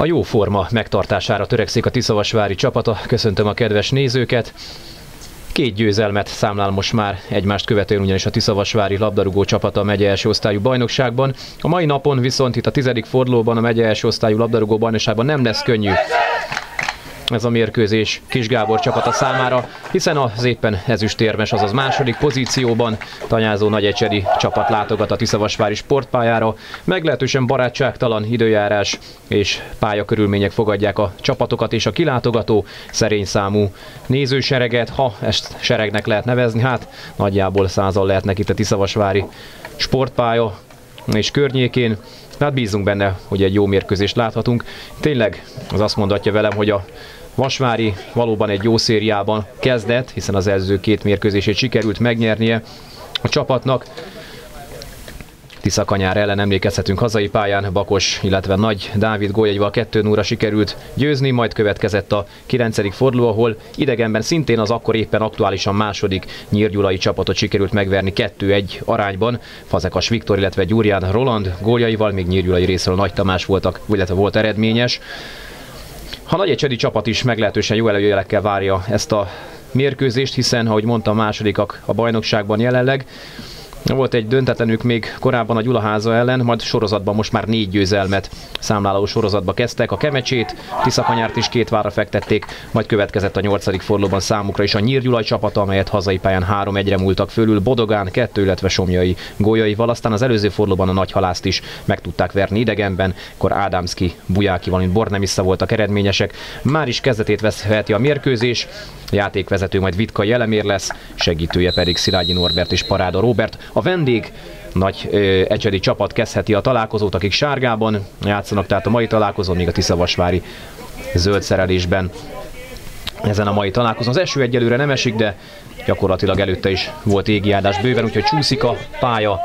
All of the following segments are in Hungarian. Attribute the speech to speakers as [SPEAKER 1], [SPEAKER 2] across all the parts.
[SPEAKER 1] A jó forma megtartására törekszik a Tiszavasvári csapata. Köszöntöm a kedves nézőket. Két győzelmet számlál most már egymást követően ugyanis a Tiszavasvári labdarúgó csapata a megye első osztályú bajnokságban. A mai napon viszont itt a tizedik fordulóban a megye első osztályú labdarúgó bajnokságban nem lesz könnyű ez a mérkőzés Kis Gábor csapata számára, hiszen az éppen ezüstérmes, azaz második pozícióban tanyázó nagyecseri csapat látogat a Tiszavasvári sportpályára. Meglehetősen barátságtalan időjárás és pályakörülmények fogadják a csapatokat és a kilátogató szerény számú nézősereget, ha ezt seregnek lehet nevezni, hát nagyjából százal lehetnek itt a Tiszavasvári sportpálya és környékén. Hát bízunk benne, hogy egy jó mérkőzést láthatunk. Tényleg az azt mondatja velem, hogy a Vasvári valóban egy jó szériában kezdett, hiszen az előző két mérkőzését sikerült megnyernie a csapatnak. Tiszakanyár ellen emlékezhetünk hazai pályán, Bakos, illetve Nagy Dávid góljaival 2 0 sikerült győzni, majd következett a 9. forduló, ahol idegenben szintén az akkor éppen aktuálisan második nyírgyulai csapatot sikerült megverni 2-1 arányban. Fazekas Viktor, illetve Gyurján Roland góljaival, még nyírgyulai részről Nagy Tamás voltak, illetve volt eredményes. Ha nagy egy csapat is meglehetősen jó előjelekkel várja ezt a mérkőzést, hiszen, ahogy mondtam, másodikak a bajnokságban jelenleg. Volt egy döntetlenük még korábban a Gyulaháza ellen, majd sorozatban most már négy győzelmet számláló sorozatba kezdtek. A Kemecsét, Tiszakanyárt is két vára fektették, majd következett a nyolcadik fordulóban számukra is a Nyírgyulaj csapata, amelyet hazai pályán három egyre múltak fölül, Bodogán kettő, illetve Somjai gólyaival. Aztán az előző fordulóban a nagy halászt is meg tudták verni idegenben, akkor Ádámszki, Bujáki, valamint Bornemissa voltak eredményesek. Már is kezdetét veszheti a mérkőzés, játékvezető majd Vitka Jelemér lesz, segítője pedig Szilágyi Norbert és Paráda Robert. A vendég nagy ö, ecsedi csapat kezdheti a találkozót, akik sárgában játszanak, tehát a mai találkozón, még a Tiszavasvári zöld szerelésben ezen a mai találkozón. Az eső egyelőre nem esik, de gyakorlatilag előtte is volt égiádás bőven, úgyhogy csúszik a pálya.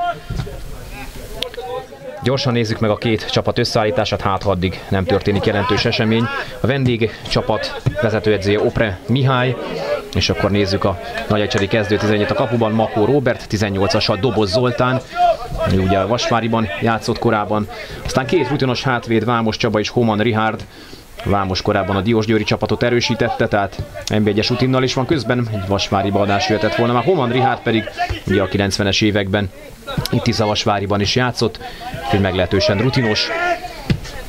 [SPEAKER 1] Gyorsan nézzük meg a két csapat összeállítását, hát addig nem történik jelentős esemény. A vendég csapat vezetőedzője Opre Mihály, és akkor nézzük a nagyegycseri kezdő 11 a kapuban, Makó Robert, 18-asal Doboz Zoltán, ő ugye a Vasváriban játszott korábban. Aztán két rutinos hátvéd, Vámos Csaba és Homan Rihard, Vámos korábban a Diós Győri csapatot erősítette, tehát NB1-es rutinnal is van közben, egy Vasvári adás jöhetett volna. Már Homan Rihard pedig ugye a 90-es években itt is Vasváriban is játszott, hogy meglehetősen rutinos.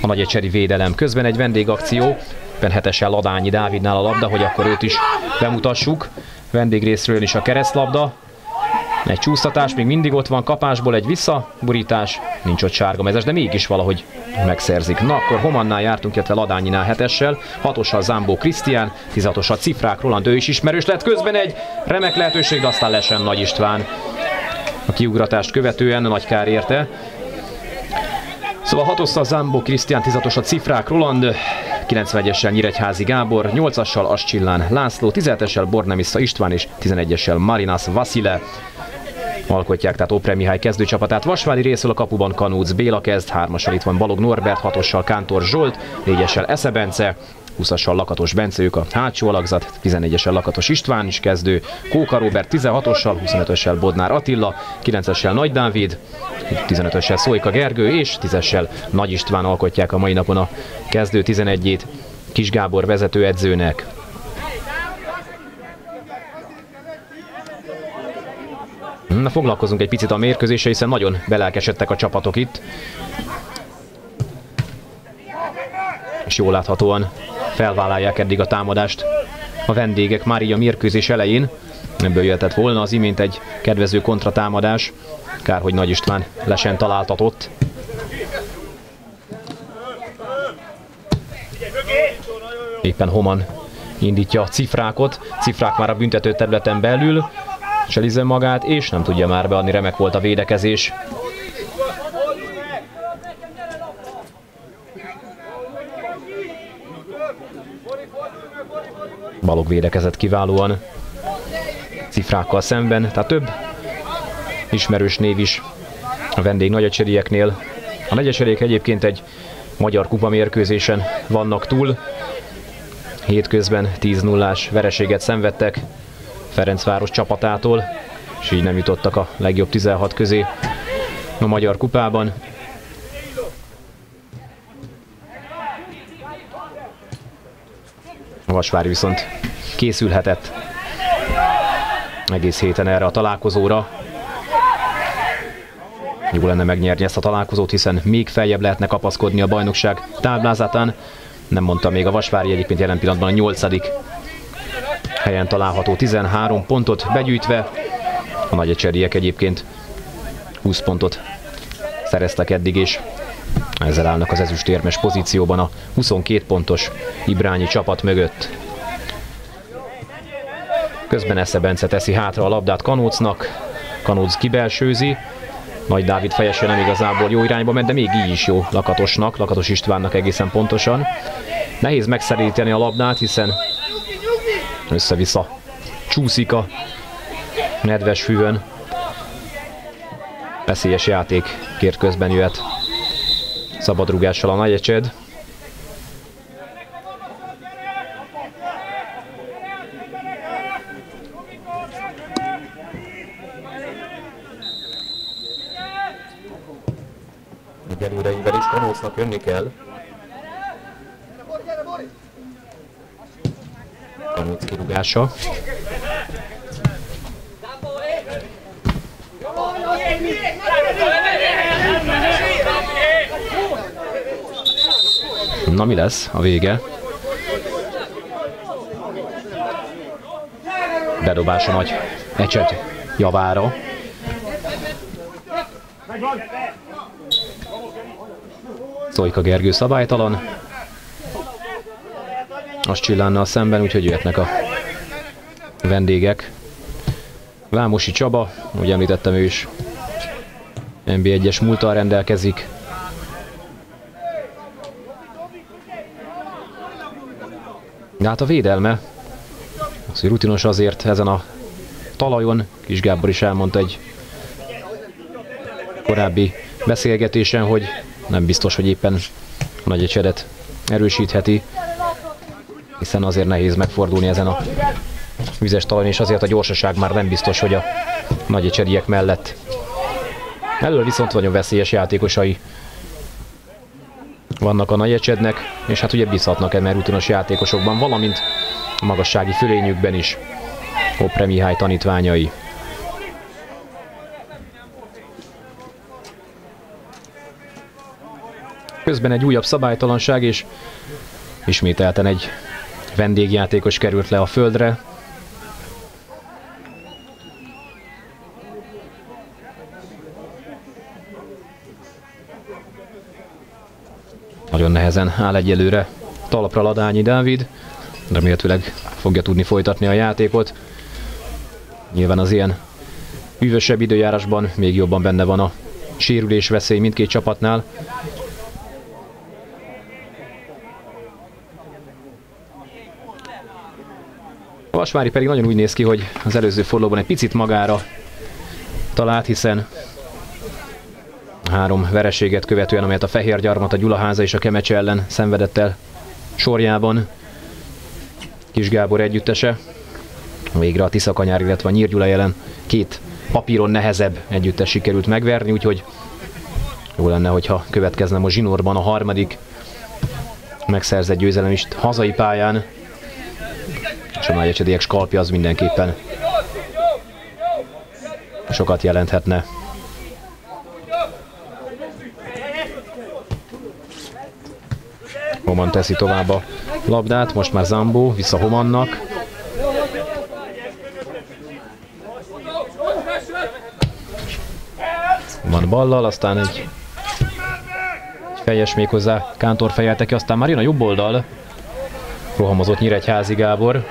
[SPEAKER 1] A nagyecseri védelem közben egy vendégakció, 57-essel Ladányi Dávidnál a labda, hogy akkor őt is bemutassuk. Vendégrészről is a keresztlabda. Egy csúsztatás, még mindig ott van, kapásból egy visszaburítás, nincs ott sárga mezes, de mégis valahogy megszerzik. Na, akkor Homannál jártunk, illetve Ladányinál hetessel, hatossal Zámbó Krisztián, 16-osal Cifrák Roland, ő is ismerős lett, közben egy remek lehetőség, de aztán lesen Nagy István. A kiugratást követően nagy kár érte. Szóval 6 Zámbó Krisztián, 16-os a Cifrák Roland, 91-essel Nyíregyházi Gábor, 8-assal Ascsillán László, 17-essel Bornemissa István és 11-essel Marinas Vasile alkotják, tehát Opre Mihály kezdőcsapatát. Vasvári részül a kapuban Kanúc Béla kezd, 3-assal itt van Balog Norbert, 6-ossal Kántor Zsolt, 4-essel Eszebence, 20-assal Lakatos Bence, ők a hátsó alakzat, 14-essel Lakatos István is kezdő, Kóka Robert 16-ossal, 25-össel Bodnár Attila, 9-essel Nagy Dávid, 15-össel Szóika Gergő és 10-essel Nagy István alkotják a mai napon a kezdő 11-ét Kis Gábor vezetőedzőnek. Na, foglalkozunk egy picit a mérkőzéssel, hiszen nagyon belelkesedtek a csapatok itt. És jól láthatóan felvállalják eddig a támadást a vendégek már így a mérkőzés elején. Ebből jöhetett volna az imént egy kedvező kontratámadás. Kár, hogy Nagy István lesen találtatott. Éppen Homan indítja a cifrákot. Cifrák már a büntető területen belül. Selizem magát, és nem tudja már beadni, remek volt a védekezés. Balog védekezett kiválóan cifrákkal szemben, tehát több ismerős név is a vendég nagyecserieknél. A nagyecseriek egyébként egy magyar kupa mérkőzésen vannak túl. Hétközben 10 0 vereséget szenvedtek Ferencváros csapatától, és így nem jutottak a legjobb 16 közé a magyar kupában. Vasvári viszont készülhetett egész héten erre a találkozóra. Jó lenne megnyerni ezt a találkozót, hiszen még feljebb lehetne kapaszkodni a bajnokság táblázatán. Nem mondta még a Vasvári egyébként jelen pillanatban a nyolcadik helyen található 13 pontot begyűjtve. A nagyecseriek egyébként 20 pontot szereztek eddig, és ezzel állnak az ezüstérmes pozícióban a 22 pontos Ibrányi csapat mögött. Közben Esze Bence teszi hátra a labdát Kanócnak, Kanóc kibelsőzi, Nagy Dávid fejese nem igazából jó irányba ment, de még így is jó Lakatosnak, Lakatos Istvánnak egészen pontosan. Nehéz megszeríteni a labdát, hiszen össze-vissza csúszik a nedves fűvön. Veszélyes játék kért közben jöhet szabadrugással a Nagyecsed. Egyelőre Iver is Kanócnak jönni kell. Kanóc kirúgása. Na mi lesz a vége? Bedobása nagy ecset javára. Szojka Gergő szabálytalan. Az csillánnal szemben, úgyhogy jöhetnek a vendégek. Vámosi Csaba, úgy említettem ő is NB1-es múltal rendelkezik. De hát a védelme, az, hogy rutinos azért ezen a talajon, Kis Gábor is elmondta egy korábbi beszélgetésen, hogy nem biztos, hogy éppen a nagy ecsedet erősítheti, hiszen azért nehéz megfordulni ezen a vizes talajon, és azért a gyorsaság már nem biztos, hogy a nagy mellett. Elől viszont nagyon veszélyes játékosai vannak a nagy ecsednek, és hát ugye bízhatnak emer rutinos játékosokban, valamint a magassági fölényükben is. Hopre Mihály tanítványai. Közben egy újabb szabálytalanság, és ismételten egy vendégjátékos került le a földre. Nagyon nehezen áll egyelőre talpra Ladányi Dávid. Remélhetőleg fogja tudni folytatni a játékot. Nyilván az ilyen hűvösebb időjárásban még jobban benne van a sérülés veszély mindkét csapatnál. A Vasvári pedig nagyon úgy néz ki, hogy az előző fordulóban egy picit magára talált, hiszen három vereséget követően, amelyet a Fehér Gyarmat, a Gyulaháza és a Kemecse ellen szenvedett el sorjában. Kis Gábor együttese. Végre a Tiszakanyár, illetve a Nyírgyula ellen két papíron nehezebb együttes sikerült megverni, úgyhogy jó lenne, hogyha következne a zsinórban a harmadik megszerzett győzelem is hazai pályán. És a Nagyecsediek skalpja az mindenképpen sokat jelenthetne. Homan teszi tovább a labdát, most már Zambó, vissza Homannak. Van ballal, aztán egy, egy fejes még hozzá Kántor fejelte ki, aztán már jön a jobb oldal. Rohamozott Nyíregyházi Gábor.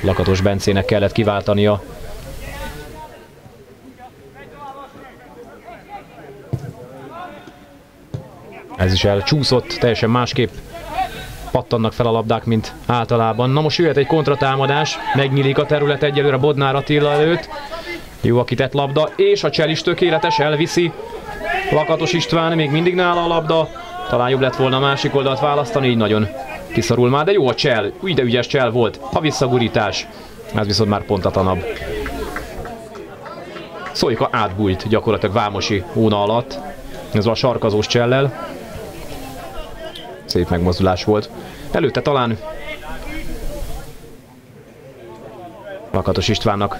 [SPEAKER 1] Lakatos Bencének kellett kiváltania Ez is elcsúszott, teljesen másképp pattannak fel a labdák, mint általában. Na most jöhet egy kontratámadás, megnyílik a terület egyelőre Bodnár Attila előtt. Jó a kitett labda, és a csel is tökéletes, elviszi. Lakatos István még mindig nála a labda. Talán jobb lett volna a másik oldalt választani, így nagyon kiszorul már, de jó a csel, de ügyes csel volt. A visszagurítás, ez viszont már pontatlanabb. Szóika átbújt gyakorlatilag Vámosi hóna alatt. Ez a sarkazós csellel. Szép megmozdulás volt. Előtte talán Lakatos Istvánnak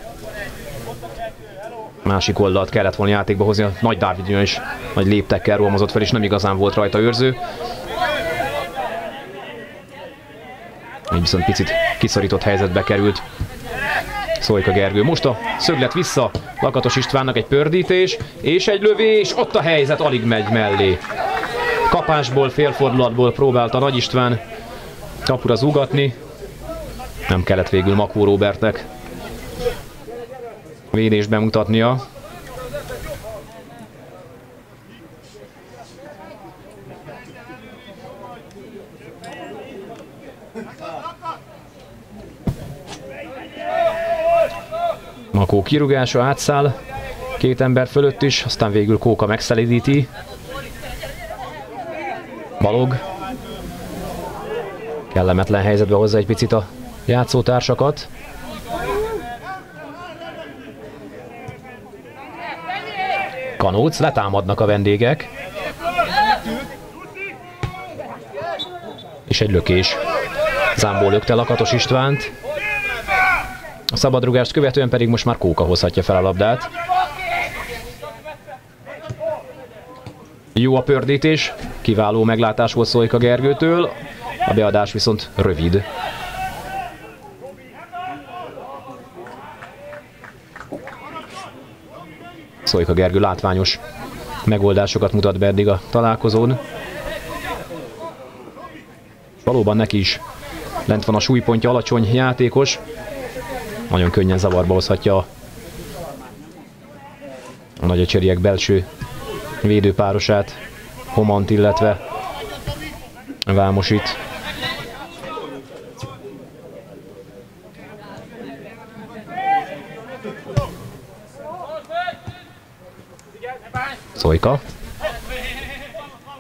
[SPEAKER 1] másik oldalt kellett volna játékba hozni, a nagy Dávid is nagy léptekkel rohamozott fel, és nem igazán volt rajta őrző. Így viszont picit kiszorított helyzetbe került Szolika Gergő. Most a szöglet vissza, Lakatos Istvánnak egy pördítés, és egy lövés, ott a helyzet, alig megy mellé. Kapásból, félfordulatból próbálta Nagy István kapura zugatni. Nem kellett végül Makó Robertnek védést bemutatnia. Makó kirugása átszáll két ember fölött is, aztán végül Kóka megszelidíti. Balog kellemetlen helyzetbe hozza egy picit a játszótársakat. Kanóc, letámadnak a vendégek. És egy lökés. Zámbó lökte Lakatos Istvánt. A szabadrugást követően pedig most már Kóka hozhatja fel a labdát. Jó a pördítés, kiváló meglátás volt Szolika Gergőtől, a beadás viszont rövid. Szolika Gergő látványos megoldásokat mutat be eddig a találkozón. Valóban neki is lent van a súlypontja, alacsony játékos. Nagyon könnyen zavarba hozhatja a nagyocseriek belső védőpárosát, Homant, illetve Vámosit. Szojka.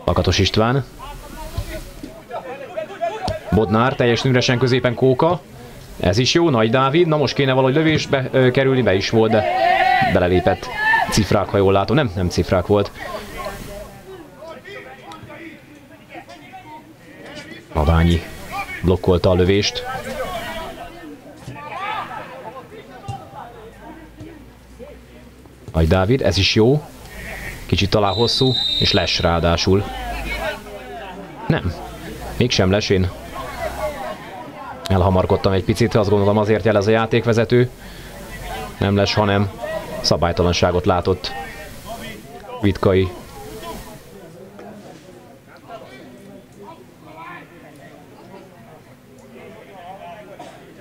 [SPEAKER 1] Lakatos István. Bodnár teljes üresen középen Kóka. Ez is jó, Nagy Dávid. Na most kéne valahogy lövésbe ö, kerülni, be is volt, de belelépett cifrák, ha jól látom. Nem, nem cifrák volt. Babányi blokkolta a lövést. Nagy Dávid, ez is jó. Kicsit talán hosszú, és les ráadásul. Nem, mégsem les, én elhamarkodtam egy picit, azt gondolom azért jelez a játékvezető. Nem les, hanem szabálytalanságot látott Vitkai.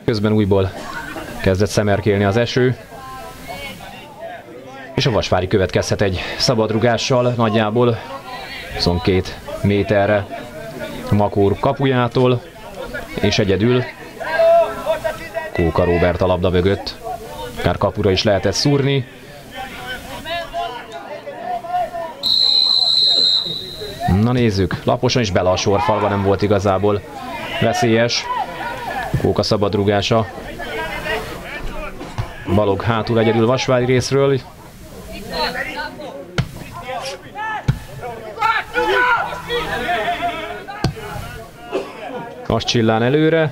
[SPEAKER 1] Közben újból kezdett szemerkélni az eső és a Vasvári következhet egy szabadrugással, nagyjából 22 méterre Makór kapujától, és egyedül Kóka Robert a labda mögött. Kár kapura is lehetett szúrni. Na nézzük, laposan is bele a sorfalba, nem volt igazából veszélyes. Kóka szabadrugása. Balog hátul egyedül Vasvári részről, Most csillán előre.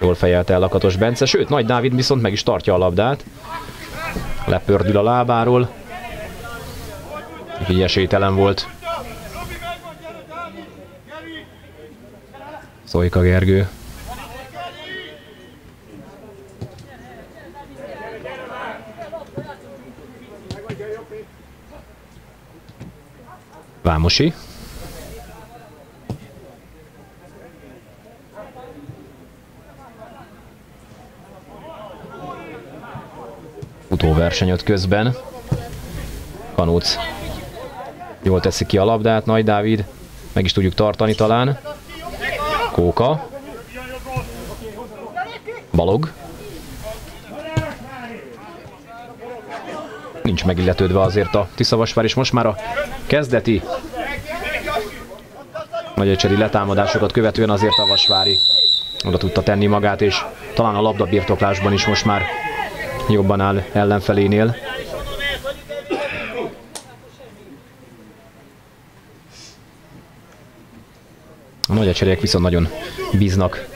[SPEAKER 1] Jól fejelte el Lakatos Bence, sőt, Nagy Dávid viszont meg is tartja a labdát. Lepördül a lábáról. Így volt. Szojka Gergő. Vámosi. Utóverseny ott közben. Kanóc jól teszi ki a labdát, Nagy Dávid. Meg is tudjuk tartani talán. Kóka. Balog. Nincs megilletődve azért a Tiszavasvár, és most már a kezdeti Nagyöcseri letámadásokat követően azért a Vasvári oda tudta tenni magát, és talán a labda birtoklásban is most már jobban áll ellenfelénél. A nagy ecserék viszont nagyon bíznak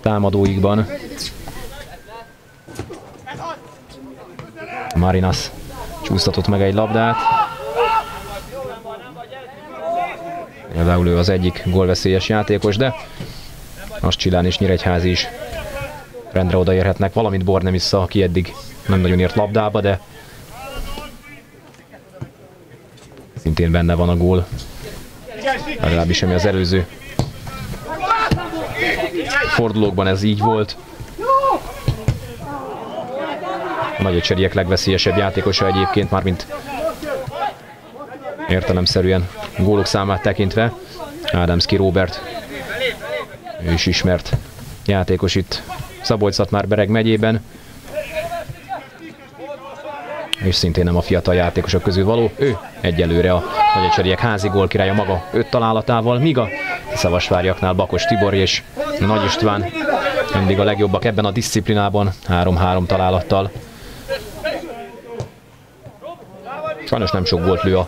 [SPEAKER 1] támadóikban. Marinas csúsztatott meg egy labdát. Például ő az egyik gólveszélyes játékos, de az Csilán és Nyíregyházi is rendre odaérhetnek, valamint Bor Bornem vissza, aki eddig nem nagyon ért labdába, de szintén benne van a gól Legalábbis ami az előző fordulókban ez így volt. A nagy cseriek legveszélyesebb játékosa egyébként, már mint értelemszerűen gólok számát tekintve. Ádámszki Robert, ő is ismert játékos itt szabolcs már Bereg megyében. És szintén nem a fiatal játékosok közül való. Ő egyelőre a Nagyecseriek házi gólkirálya maga öt találatával, míg a Szavasváriaknál Bakos Tibor és Nagy István mindig a legjobbak ebben a disziplinában, 3-3 találattal. Sajnos nem sok volt lő a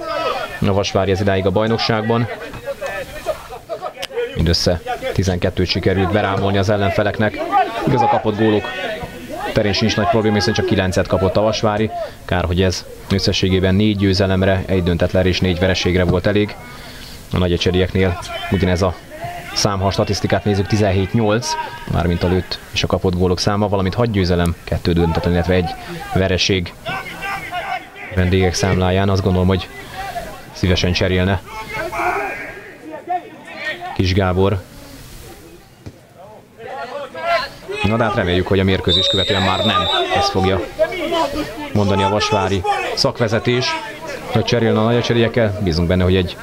[SPEAKER 1] Vasvári az idáig a bajnokságban. Mindössze 12-t sikerült berámolni az ellenfeleknek. Igaz a kapott gólok terén sincs nagy probléma, hiszen csak 9-et kapott a Vasvári. Kár, hogy ez összességében négy győzelemre, egy döntetlen és négy vereségre volt elég. A nagy ecserieknél ugyanez a szám, ha a statisztikát nézzük, 17-8, mármint a lőtt és a kapott gólok száma, valamint 6 győzelem, 2 döntetlen, illetve egy vereség vendégek számláján. Azt gondolom, hogy szívesen cserélne Kis Gábor. Na de hát reméljük, hogy a mérkőzés követően már nem ezt fogja mondani a Vasvári szakvezetés, hogy cserélne a nagy cserélyekkel. Bízunk benne, hogy egy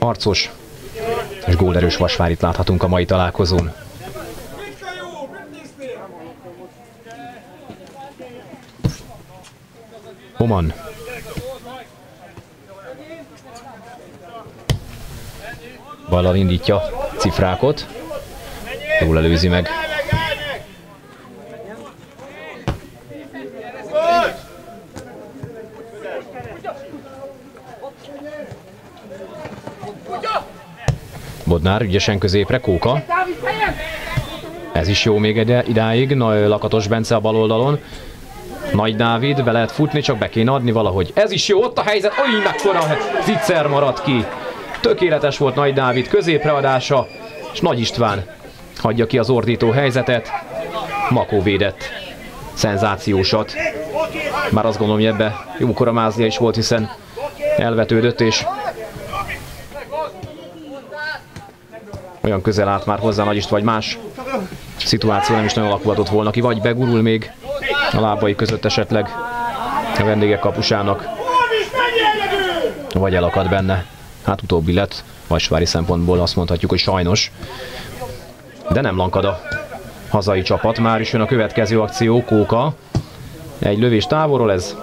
[SPEAKER 1] harcos és gólerős Vasvárit láthatunk a mai találkozón. Oman. Ballal indítja cifrákot. Jól előzi meg. Bodnár ügyesen középre, Kóka. Ez is jó még idáig, Na, Lakatos Bence a bal oldalon. Nagy Dávid, be lehet futni, csak be kéne adni valahogy. Ez is jó, ott a helyzet, oly mekkora zicser maradt ki. Tökéletes volt Nagy Dávid középreadása, és Nagy István hagyja ki az ordító helyzetet. Makó védett. Szenzációsat. Már azt gondolom, hogy ebbe jókora mázlia is volt, hiszen elvetődött, és olyan közel állt már hozzá Nagy István, vagy más szituáció nem is nagyon alakulhatott volna ki, vagy begurul még a lábai között esetleg a vendégek kapusának, vagy elakad benne. Hát utóbbi lett, Vasvári szempontból azt mondhatjuk, hogy sajnos. De nem lankad a hazai csapat, már is jön a következő akció, Kóka. Egy lövés távolról, ez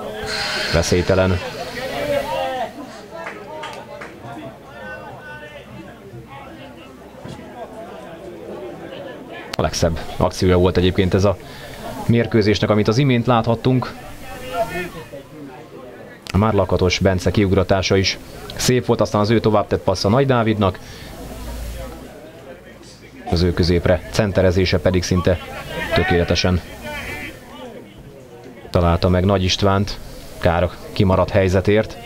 [SPEAKER 1] veszélytelen. A legszebb akciója volt egyébként ez a mérkőzésnek, amit az imént láthattunk. Már lakatos Bence kiugratása is szép volt, aztán az ő tovább tett passz a Nagy Dávidnak. Az ő középre centerezése pedig szinte tökéletesen találta meg Nagy Istvánt, kár a kimaradt helyzetért.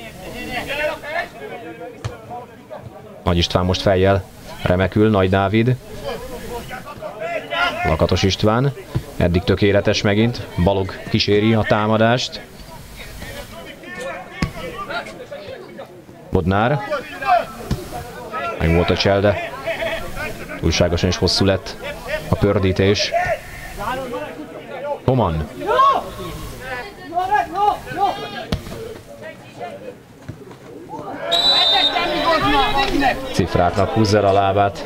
[SPEAKER 1] Nagy István most fejjel remekül, Nagy Dávid. Lakatos István. Eddig tökéletes megint. Balog kíséri a támadást. Bodnár. Meg volt a csel, de túlságosan is hosszú lett a pördítés. Oman. Cifráknak húzza a lábát.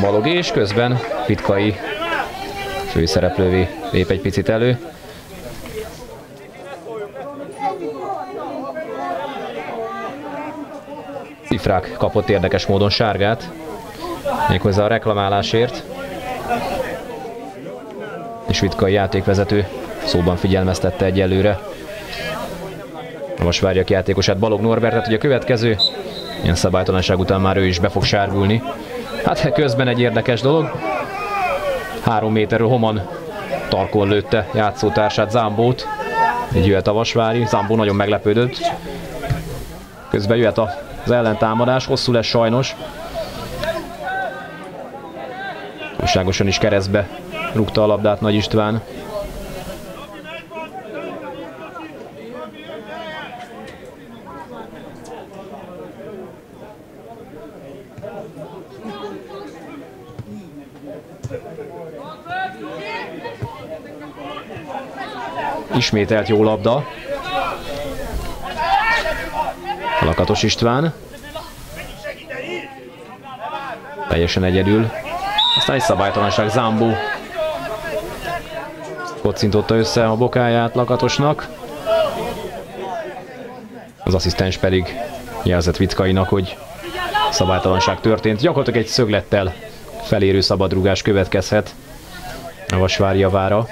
[SPEAKER 1] Balog és közben Pitkai főszereplővé lép egy picit elő. Cifrák kapott érdekes módon sárgát, méghozzá a reklamálásért. És Vitkai játékvezető szóban figyelmeztette egyelőre. Most várják játékosát Balog Norbertet, hogy a következő ilyen szabálytalanság után már ő is be fog sárgulni. Hát közben egy érdekes dolog. Három méterről Homan tarkon lőtte játszótársát Zámbót. Így jöhet a Vasvári, Zámbó nagyon meglepődött. Közben jöhet az ellentámadás, hosszú lesz sajnos. Túlságosan is keresztbe rúgta a labdát Nagy István. Ismételt jó labda. Lakatos István. Teljesen egyedül. Aztán egy szabálytalanság Zambó. Kocintotta össze a bokáját Lakatosnak. Az asszisztens pedig jelzett Vitkainak, hogy szabálytalanság történt. Gyakorlatilag egy szöglettel felérő szabadrugás következhet a Vasvári javára.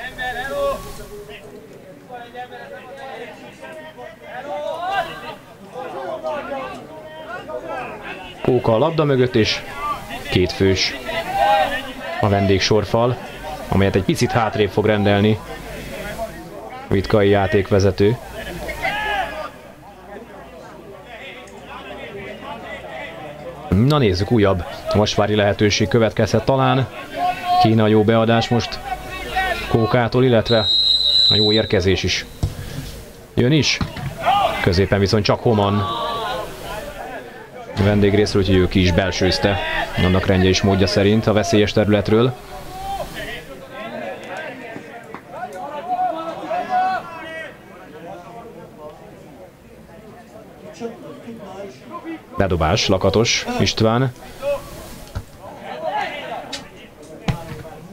[SPEAKER 1] Kóka a labda mögött, és két fős a vendégsorfal, amelyet egy picit hátrébb fog rendelni Vitkai játékvezető. Na nézzük, újabb Vasvári lehetőség következhet talán. Kína jó beadás most Kókától, illetve a jó érkezés is. Jön is. Középen viszont csak Homan vendégrészről, úgyhogy ő ki is belsőzte annak rendje és módja szerint a veszélyes területről. Bedobás, lakatos István.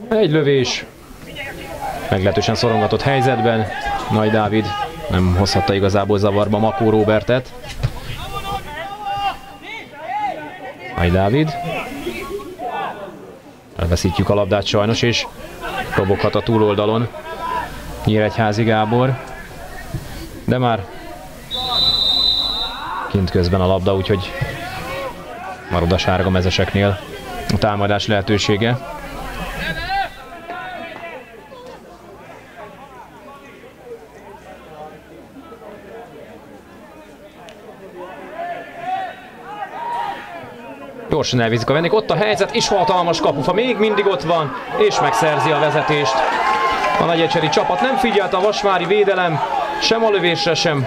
[SPEAKER 1] Egy lövés. Meglehetősen szorongatott helyzetben. Nagy Dávid nem hozhatta igazából zavarba Makó Robertet. Nagy Dávid. Elveszítjük a labdát sajnos, és roboghat a túloldalon Nyíregyházi Gábor. De már kint közben a labda, úgyhogy marad a sárga mezeseknél a támadás lehetősége. Gyorsan elvízik a vendég, ott a helyzet, és hatalmas kapufa, még mindig ott van, és megszerzi a vezetést. A nagyecseri csapat nem figyelt a vasvári védelem, sem a lövésre, sem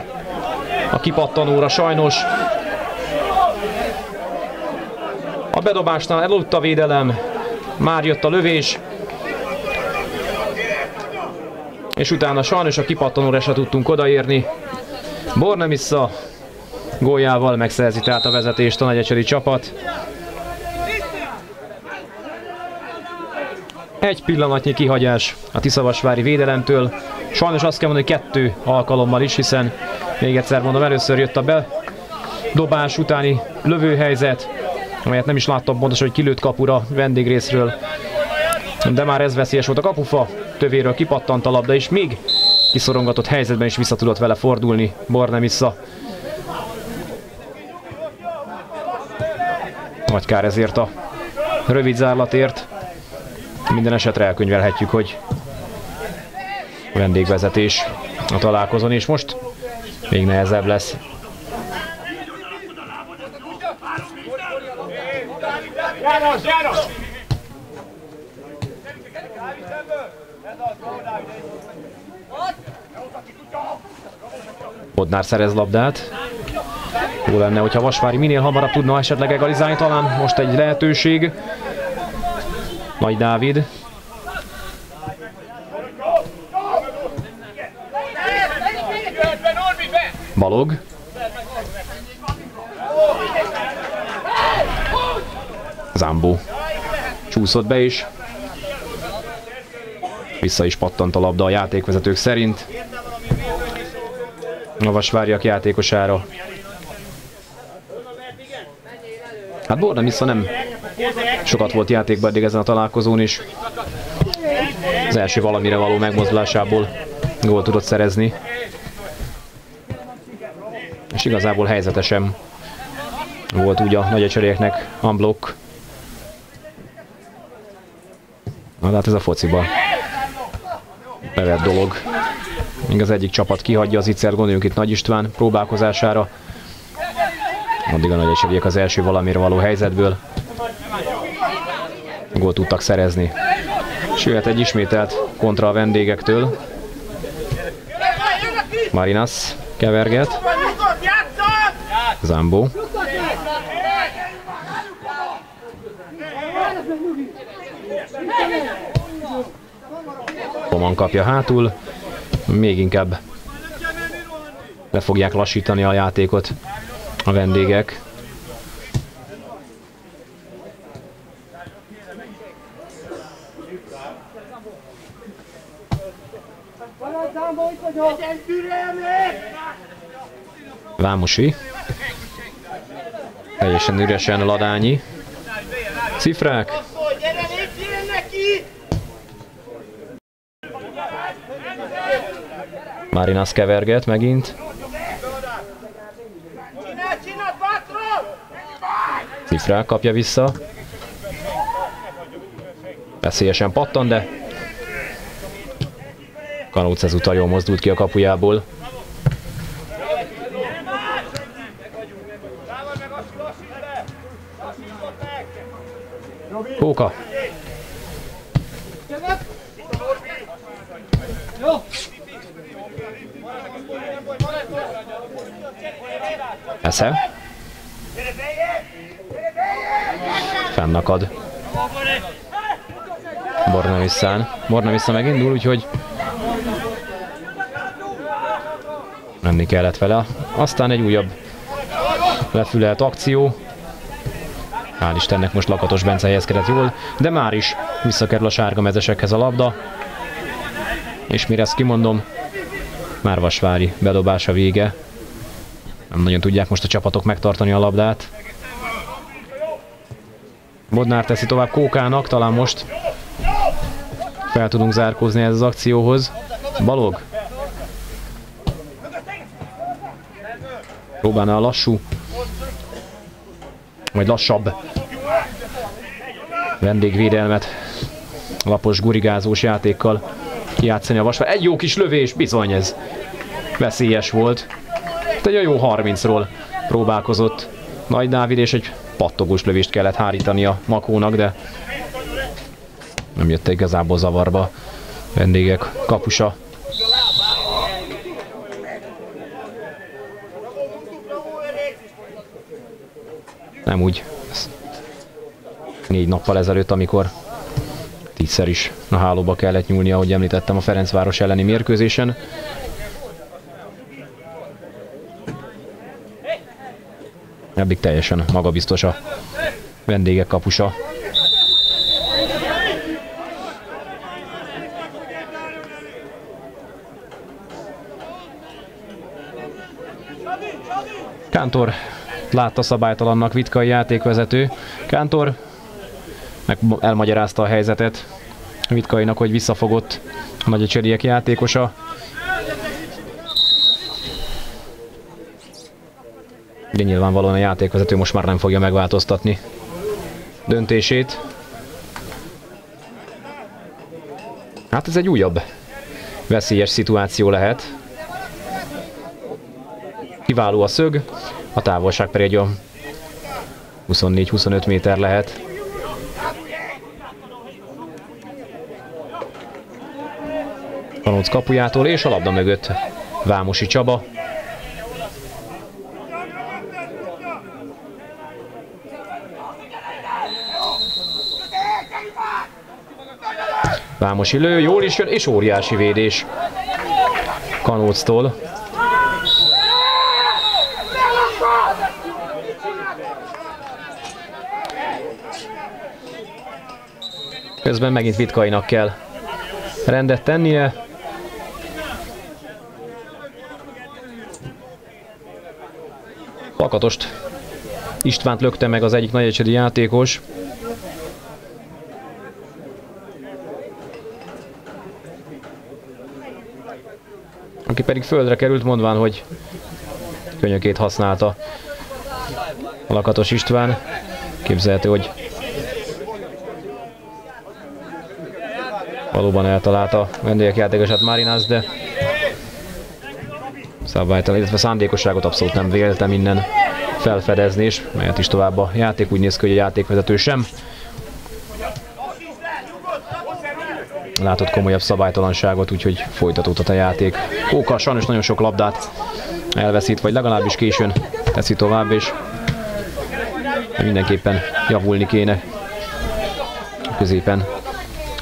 [SPEAKER 1] a kipattanóra sajnos. A bedobásnál eludt a védelem, már jött a lövés, és utána sajnos a kipattanóra se tudtunk odaérni. Bornemissa góljával megszerzi tehát a vezetést a nagyecseri csapat. Egy pillanatnyi kihagyás a Tiszavasvári védelemtől. Sajnos azt kell mondani, hogy kettő alkalommal is, hiszen még egyszer mondom, először jött a be dobás utáni lövőhelyzet, amelyet nem is láttam pontosan, hogy kilőtt kapura vendégrészről. De már ez veszélyes volt a kapufa, tövéről kipattant a labda, és még kiszorongatott helyzetben is vissza tudott vele fordulni Bornemissa. Nagy kár ezért a rövid zárlatért. Minden esetre elkönyvelhetjük, hogy vendégvezetés a találkozón, és most még nehezebb lesz. Bodnár szerez labdát. Jó lenne, hogyha Vasvári minél hamarabb tudna esetleg egalizálni, talán most egy lehetőség. Nagy Dávid. Balog. Zambó. Csúszott be is. Vissza is pattant a labda a játékvezetők szerint. A Vasváriak játékosára. Hát Borna vissza nem sokat volt játékban eddig ezen a találkozón is. Az első valamire való megmozdulásából gól tudott szerezni. És igazából helyzetesen volt úgy a nagy cseréknek unblock. Na, hát ez a fociba bevett dolog. Míg az egyik csapat kihagyja az ittszert, gondoljunk itt Nagy István próbálkozására. Addig a nagy esedjék az első valamire való helyzetből. Gólt tudtak szerezni. Jöhet egy ismételt kontra a vendégektől. Marinas keverget. Zambó. Koman kapja hátul. Még inkább le fogják lassítani a játékot a vendégek. Vámosi. Teljesen üresen Ladányi. Cifrák. Marinas keverget megint. Cifrák kapja vissza. Veszélyesen pattan, de Kanóc ezúttal jól mozdult ki a kapujából. Kóka. Esze. Fennakad. Borna visszán. Borna vissza megindul, úgyhogy menni kellett vele. Aztán egy újabb lefülelt akció. Hál' Istennek most Lakatos Bence helyezkedett jól, de már is visszakerül a sárga mezesekhez a labda. És mire ezt kimondom, már Vasvári bedobása vége. Nem nagyon tudják most a csapatok megtartani a labdát. Bodnár teszi tovább Kókának, talán most fel tudunk zárkózni ez az akcióhoz. Balog. Próbálna a lassú, vagy lassabb vendégvédelmet lapos gurigázós játékkal játszani a vasvár. Egy jó kis lövés, bizony ez veszélyes volt. Egy jó 30-ról próbálkozott Nagy Dávid, és egy pattogós lövést kellett hárítani a Makónak, de nem jött igazából zavarba vendégek kapusa. Nem úgy négy nappal ezelőtt, amikor tízszer is a hálóba kellett nyúlni, ahogy említettem a Ferencváros elleni mérkőzésen. Eddig teljesen magabiztos a vendégek kapusa. Kántor látta szabálytalannak Vitkai játékvezető. Kántor meg elmagyarázta a helyzetet Vitkainak, hogy visszafogott a nagy játékosa. De nyilvánvalóan a játékvezető most már nem fogja megváltoztatni döntését. Hát ez egy újabb veszélyes szituáció lehet. Kiváló a szög, a távolság pedig egy 24-25 méter lehet. Kanóc kapujától és a labda mögött Vámosi Csaba. Vámosi lő, jól is jön, és óriási védés Kanóctól. Közben megint Vitkainak kell rendet tennie. Pakatost Istvánt lökte meg az egyik nagy játékos. Aki pedig földre került, mondván, hogy könyökét használta Lakatos István. Képzelhető, hogy Valóban eltalálta a vendégek játékosát Marinas, de szabálytalan, illetve szándékosságot abszolút nem véltem innen felfedezni, és melyet is tovább a játék. Úgy néz ki, hogy a játékvezető sem. Látott komolyabb szabálytalanságot, úgyhogy folytatódott a játék. Kóka sajnos nagyon sok labdát elveszít, vagy legalábbis későn teszi tovább, és mindenképpen javulni kéne középen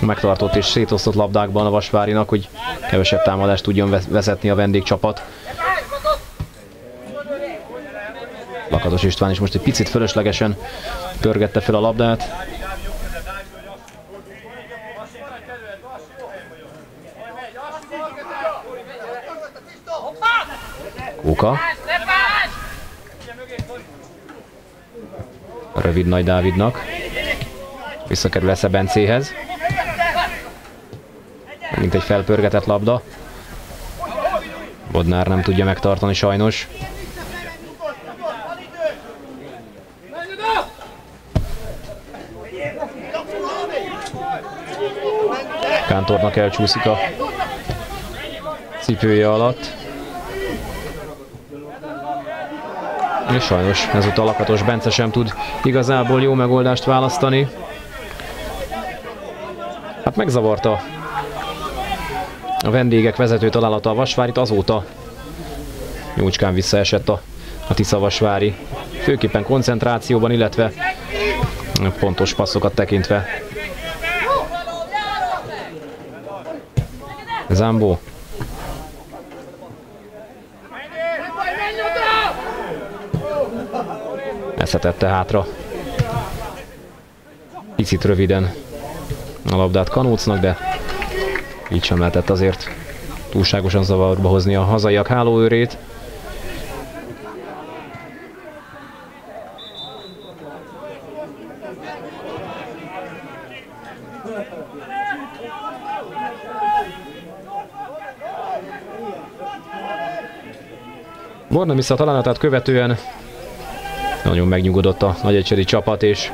[SPEAKER 1] megtartott és szétosztott labdákban a Vasvárinak, hogy kevesebb támadást tudjon vezetni a vendégcsapat. Lakatos István is most egy picit fölöslegesen pörgette fel a labdát. Kóka. Rövid Nagy Dávidnak. Visszakerül Esze Bencéhez. Mint egy felpörgetett labda. Bodnár nem tudja megtartani sajnos. Kántornak elcsúszik a cipője alatt. És sajnos ezúttal Lakatos Bence sem tud igazából jó megoldást választani. Hát megzavarta a vendégek vezető találata a Vasvárit, azóta jócskán visszaesett a, a Tisza Vasvári. Főképpen koncentrációban, illetve pontos passzokat tekintve. Zambó. Eszetette hátra. Picit röviden a labdát Kanócnak, de így sem lehetett azért túlságosan zavarba hozni a hazaiak hálóőrét. Borna vissza találatát követően nagyon megnyugodott a nagyegyséri csapat, és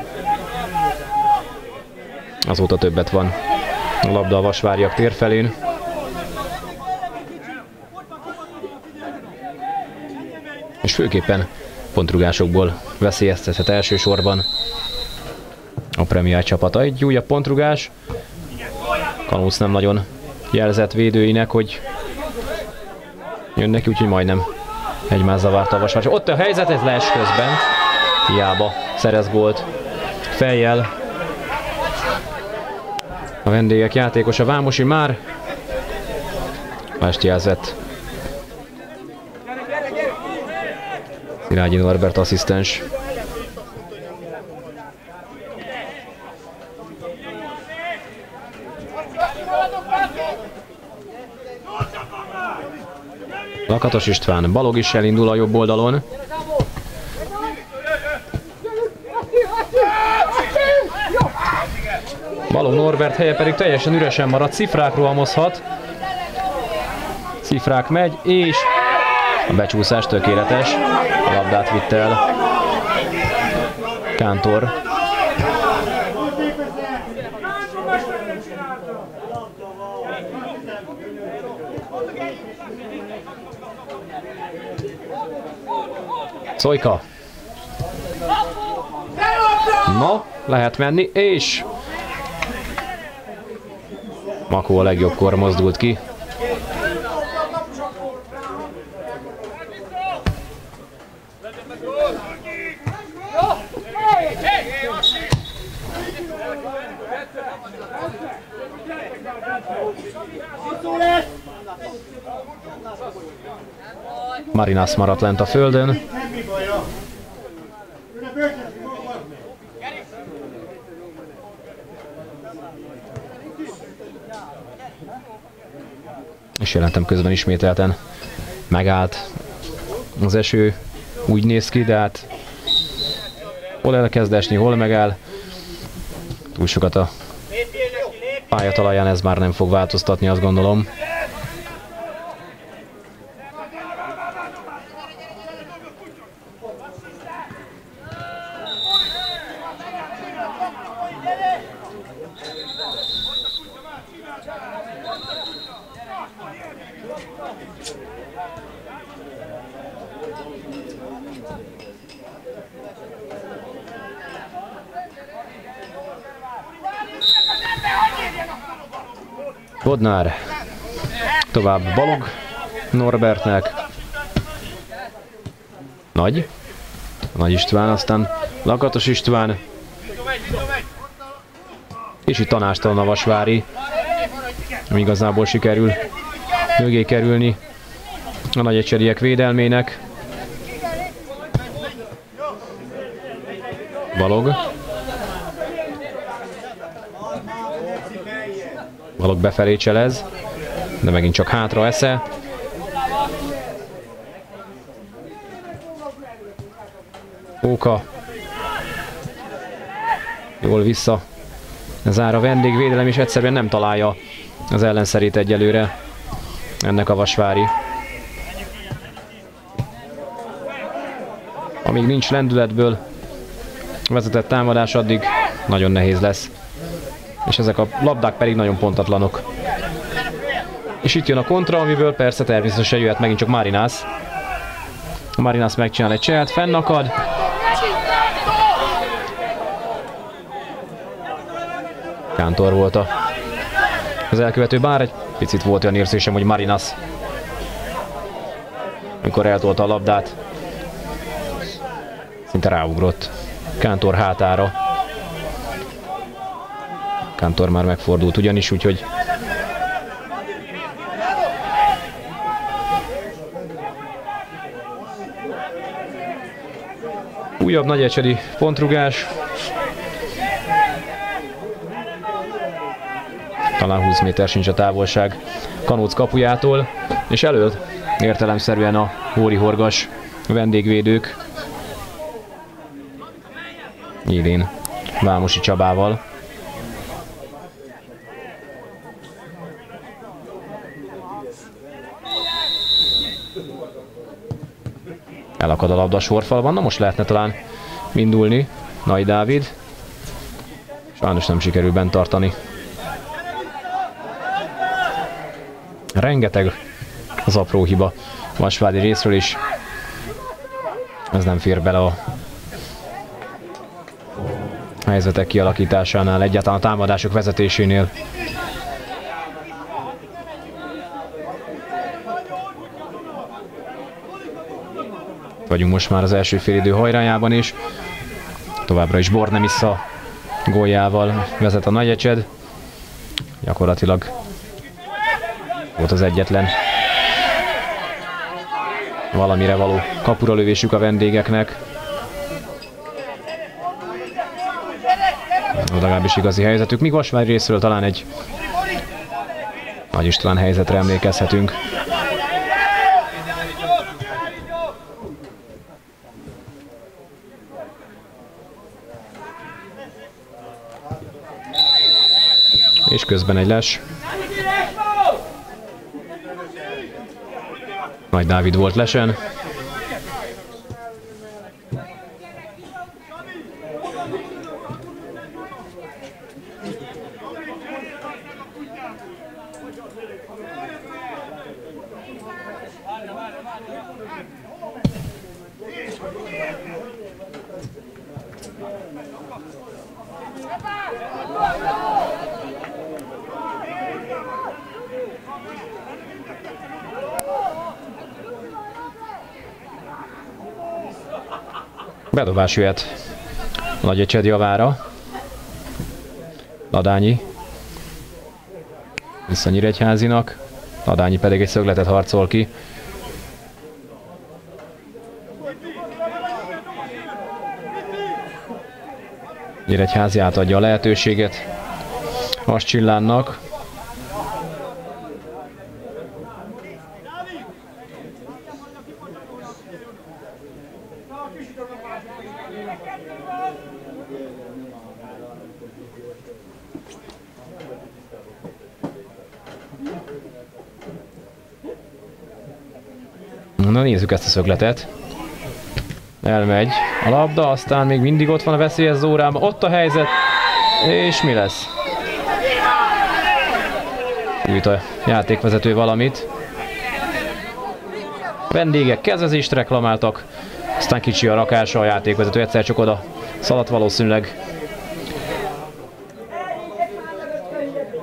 [SPEAKER 1] azóta többet van a labda a Vasváriak térfelén. És főképpen pontrugásokból veszélyeztethet elsősorban a premiál csapata. Egy újabb pontrugás. Kanusz nem nagyon jelzett védőinek, hogy jön neki, úgyhogy majdnem egymás zavarta a Vasvári. Ott a helyzet, ez lees közben. Hiába szerez gólt fejjel a vendégek játékosa Vámosi már mást jelzett. Szilágyi Norbert asszisztens. Lakatos István, Balog is elindul a jobb oldalon. Balog Norbert helye pedig teljesen üresen maradt, Cifrák rohamozhat. Cifrák megy, és a becsúszás tökéletes. A labdát vitt el Kántor. Szojka. Na, lehet menni, és Makó a legjobbkor mozdult ki. Marinas maradt lent a földön. És jelentem közben ismételten megállt az eső, úgy néz ki, de hát hol elkezd esni, hol megáll. Túl sokat a pályatalaján ez már nem fog változtatni, azt gondolom. Bodnár tovább Balog Norbertnek. Nagy. Nagy István, aztán Lakatos István. És itt tanástalan a Vasvári. Ami igazából sikerül mögé kerülni a nagy ecseriek védelmének. Balog. Balog befelé cselez, de megint csak hátra esze. Óka. Jól vissza. Zár a vendégvédelem, és egyszerűen nem találja az ellenszerét egyelőre ennek a Vasvári. Amíg nincs lendületből vezetett támadás, addig nagyon nehéz lesz. És ezek a labdák pedig nagyon pontatlanok. És itt jön a kontra, amiből persze természetesen jöhet megint csak Marinász. Marinász megcsinál egy cselt, fennakad. Kántor volt a az elkövető, bár egy picit volt olyan érzésem, hogy Marinas mikor eltolta a labdát szinte ráugrott Kántor hátára. Kántor már megfordult ugyanis, úgyhogy újabb nagyecsedi pontrugás. Talán 20 méter sincs a távolság Kanóc kapujától, és elől értelemszerűen a Hóri Horgas vendégvédők. Idén Vámosi Csabával. Elakad a labda sorfalban, na most lehetne talán indulni. Nagy Dávid. Sajnos nem sikerül bent tartani. Rengeteg az apró hiba Vasvádi részről is. Ez nem fér bele a helyzetek kialakításánál, egyáltalán a támadások vezetésénél. Vagyunk most már az első félidő hajrájában is. Továbbra is Bornemissa góljával vezet a nagyecsed. Gyakorlatilag volt az egyetlen valamire való kapura lövésük a vendégeknek. Legalábbis igazi helyzetük. Míg Vasvári részről talán egy Nagy István helyzetre emlékezhetünk. És közben egy les. Nagy Dávid volt lesen. Bedobás jöhet Nagy Ecsed javára. Ladányi. Vissza Nyíregyházinak. Ladányi pedig egy szögletet harcol ki. Nyíregyházi átadja a lehetőséget Vas Na nézzük ezt a szögletet. Elmegy a labda, aztán még mindig ott van a veszélyes zórában. Ott a helyzet, és mi lesz? Újt a játékvezető valamit. Vendégek kezezést reklamáltak Aztán kicsi a rakása a játékvezető, egyszer csak oda szaladt valószínűleg.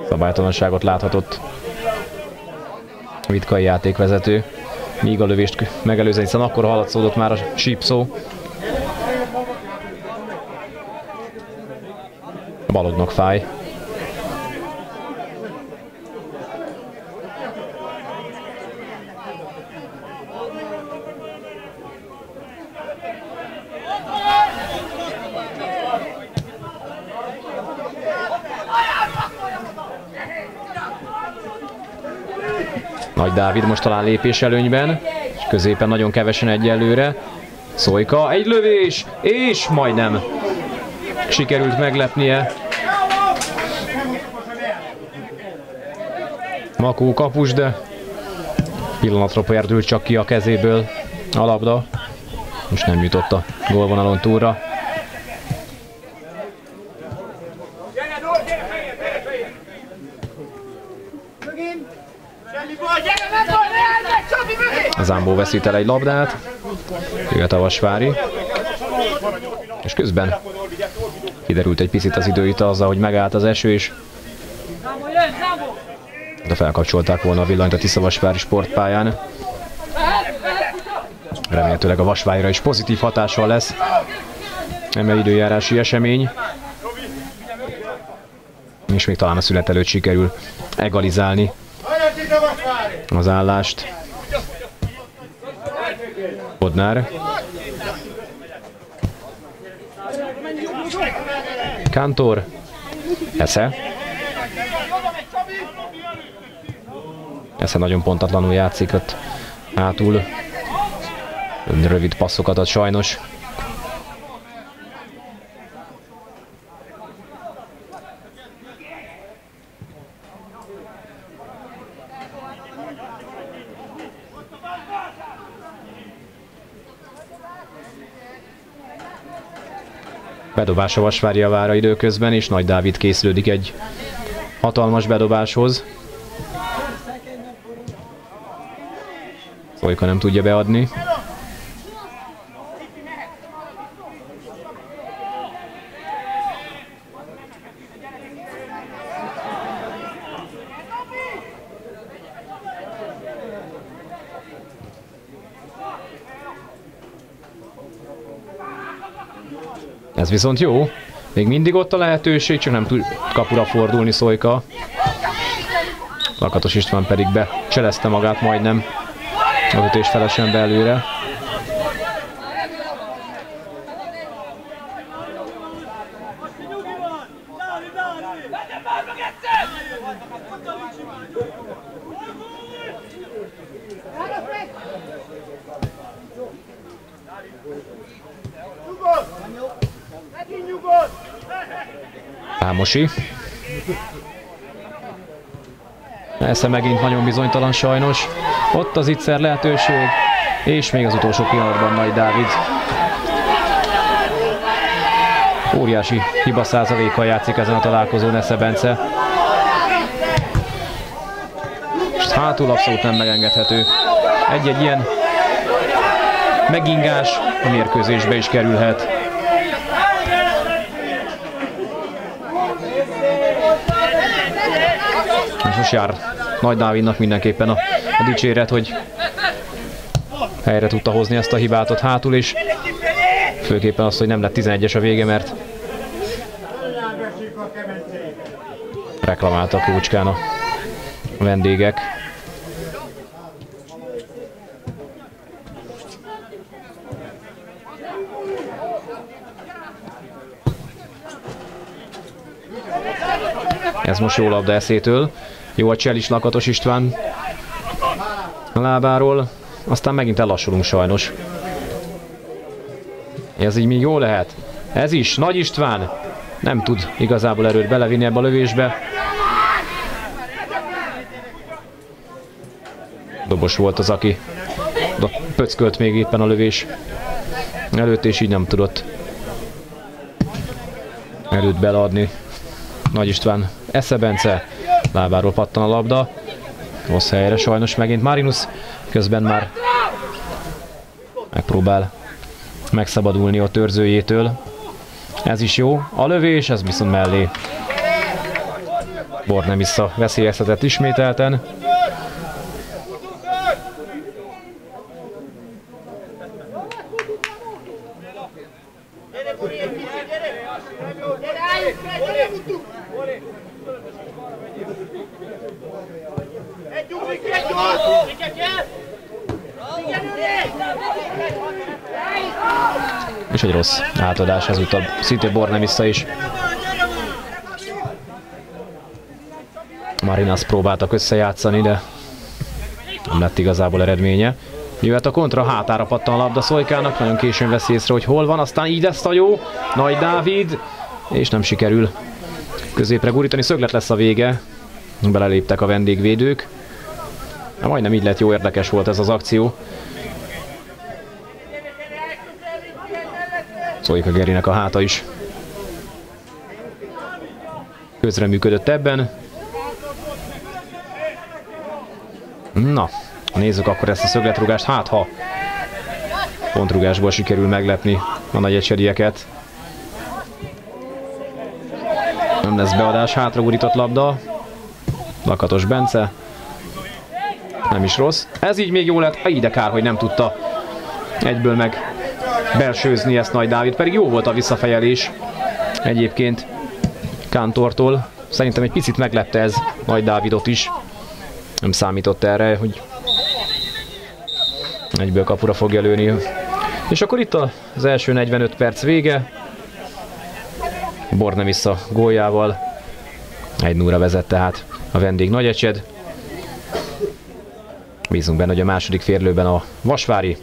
[SPEAKER 1] Szabálytalanságot láthatott Vitkai játékvezető, míg a lövést megelőzni, hiszen akkor haladszódott már a sípszó. Balognak fáj. Dávid most talán lépés előnyben, és középen nagyon kevesen egyelőre. Szójka, egy lövés, és majdnem sikerült meglepnie. Makó kapus, de pillanatra perdült csak ki a kezéből a labda. Most nem jutott a gólvonalon túlra. Zámbó veszít el egy labdát. Jöhet a Vasvári. És közben kiderült egy picit az idő itt azzal, hogy megállt az eső, és de felkapcsolták volna a villanyt a Tiszavasvári sportpályán. Remélhetőleg a Vasvárira is pozitív hatással lesz. Eme időjárási esemény. És még talán a szület előtt sikerül egalizálni az állást. Bodnár. Kantor. Esze. Esze nagyon pontatlanul játszik ott hátul. Rövid passzokat ad sajnos. Bedobás a Vasvári javára időközben, és Nagy Dávid készülődik egy hatalmas bedobáshoz. Folyka nem tudja beadni. Ez viszont jó. Még mindig ott a lehetőség, csak nem tud kapura fordulni Szojka. Lakatos István pedig be cselezte magát majdnem az ütés felesen belőle. Ámosi. Esze megint nagyon bizonytalan sajnos. Ott az ittszer lehetőség, és még az utolsó pillanatban Nagy Dávid. Óriási hiba százalékkal játszik ezen a találkozón Esze Bence. És hátul abszolút nem megengedhető. Egy-egy ilyen megingás a mérkőzésbe is kerülhet. Most jár Nagy Dávidnak mindenképpen a, a dicséret, hogy helyre tudta hozni ezt a hibát ott hátul is. Főképpen az, hogy nem lett 11-es a vége, mert reklamáltak Kócskán a vendégek. Ez most jó labda eszétől. Jó a csel is Lakatos István a lábáról. Aztán megint ellassulunk sajnos. Ez így még jó lehet. Ez is, Nagy István nem tud igazából erőt belevinni ebbe a lövésbe. Dobos volt az, aki pöckölt még éppen a lövés előtt, és így nem tudott erőt beleadni. Nagy István Eszebence lábáról pattan a labda. Rossz helyre sajnos megint Marinus, közben már megpróbál megszabadulni a törzőjétől. Ez is jó. A lövés, ez viszont mellé. Bor nem vissza veszélyeztetett ismételten. És egy rossz átadás ezúttal szintén Bornemisza is. Marinas próbáltak összejátszani, de nem lett igazából eredménye. Jöhet a kontra, hátára pattan a labda Szojkának, nagyon későn veszi észre, hogy hol van, aztán így ezt a jó, Nagy Dávid, és nem sikerül középre gurítani, szöglet lesz a vége, beleléptek a vendégvédők. Majdnem így lett jó, érdekes volt ez az akció. Szojka Gerinek a háta is közreműködött ebben. Na, nézzük akkor ezt a szögletrugást. Hát ha pontrugásból sikerül meglepni a nagy egysedieket. Nem lesz beadás, hátra gurított labda. Lakatos Bence. Nem is rossz. Ez így még jó lett. Ide kár, hogy nem tudta egyből meg belsőzni ezt Nagy Dávid, pedig jó volt a visszafejelés egyébként Kántortól. Szerintem egy picit meglepte ez Nagy Dávidot is. Nem számított erre, hogy egyből kapura fogja lőni. És akkor itt az első 45 perc vége. Borne vissza góljával. Egy núra vezet tehát a vendég Nagyecsed. Bízunk benne, hogy a második férlőben a Vasvári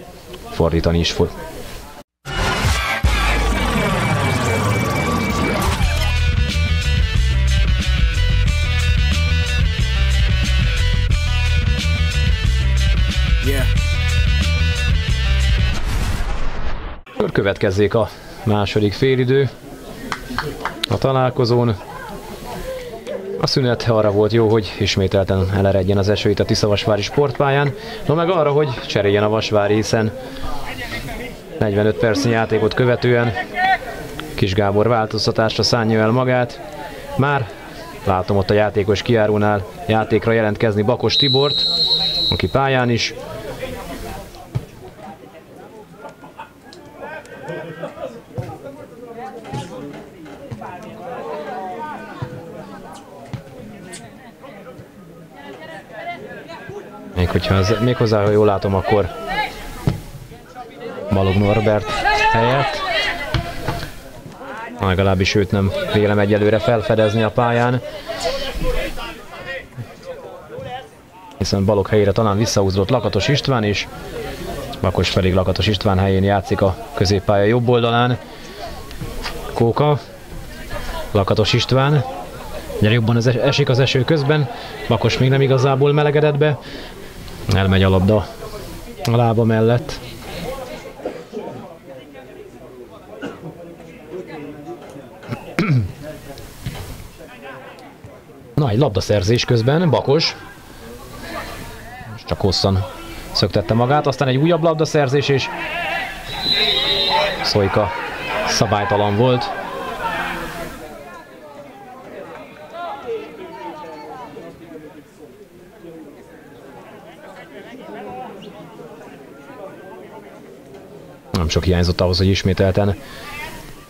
[SPEAKER 1] fordítani is fog. Következzék a második félidő a találkozón. A szünet arra volt jó, hogy ismételten eleredjen az eső itt a Tiszavasvári sportpályán, no meg arra, hogy cseréljen a Vasvári, hiszen 45 percnyi játékot követően Kis Gábor változtatásra szánja el magát. Már látom ott a játékos kiárónál játékra jelentkezni Bakos Tibort, aki pályán is. Hogyha az, még hozzá, ha jól látom, akkor Balog Norbert helyett. Legalábbis őt nem vélem egyelőre felfedezni a pályán. Hiszen Balog helyére talán visszahúzott Lakatos István is. Bakos pedig Lakatos István helyén játszik a középpálya jobb oldalán. Kóka, Lakatos István. Egyre jobban az es esik az eső közben. Bakos még nem igazából melegedett be. Elmegy a labda a lába mellett. Na, egy labdaszerzés közben, Bakos. Csak hosszan szöktette magát, aztán egy újabb labdaszerzés, és Szojka szabálytalan volt. Sok hiányzott ahhoz, hogy ismételten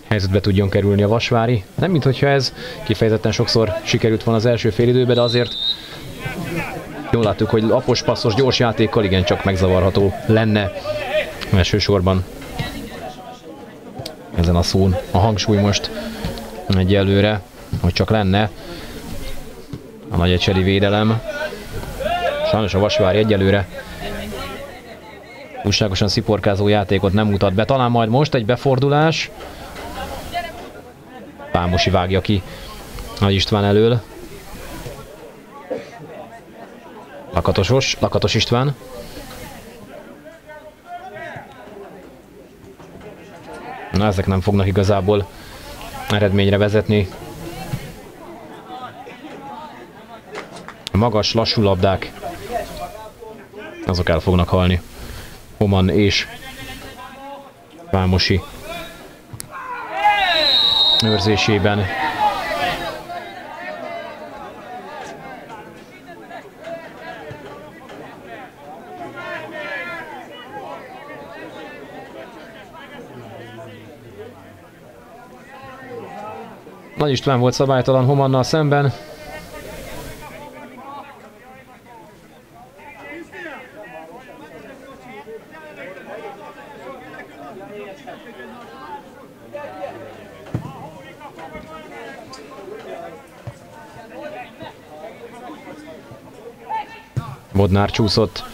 [SPEAKER 1] helyzetbe tudjon kerülni a Vasvári. Nem mint hogyha ez kifejezetten sokszor sikerült volna az első fél időben, de azért jól láttuk, hogy lapos, passzos, gyors játékkal igencsak megzavarható lenne elsősorban ezen a szón. A hangsúly most egyelőre, hogy csak lenne a nagy ecseri védelem. Sajnos a Vasvári egyelőre újságosan sziporkázó játékot nem mutat be. Talán majd most egy befordulás. Pámosi vágja ki Nagy István elől. Lakatosos, Lakatos István. Na, ezek nem fognak igazából eredményre vezetni. Magas, lassú labdák, azok el fognak halni. Oman és Vámosi őrzésében. Nagy István volt szabálytalan Homannal szemben. Bodnár csúszott,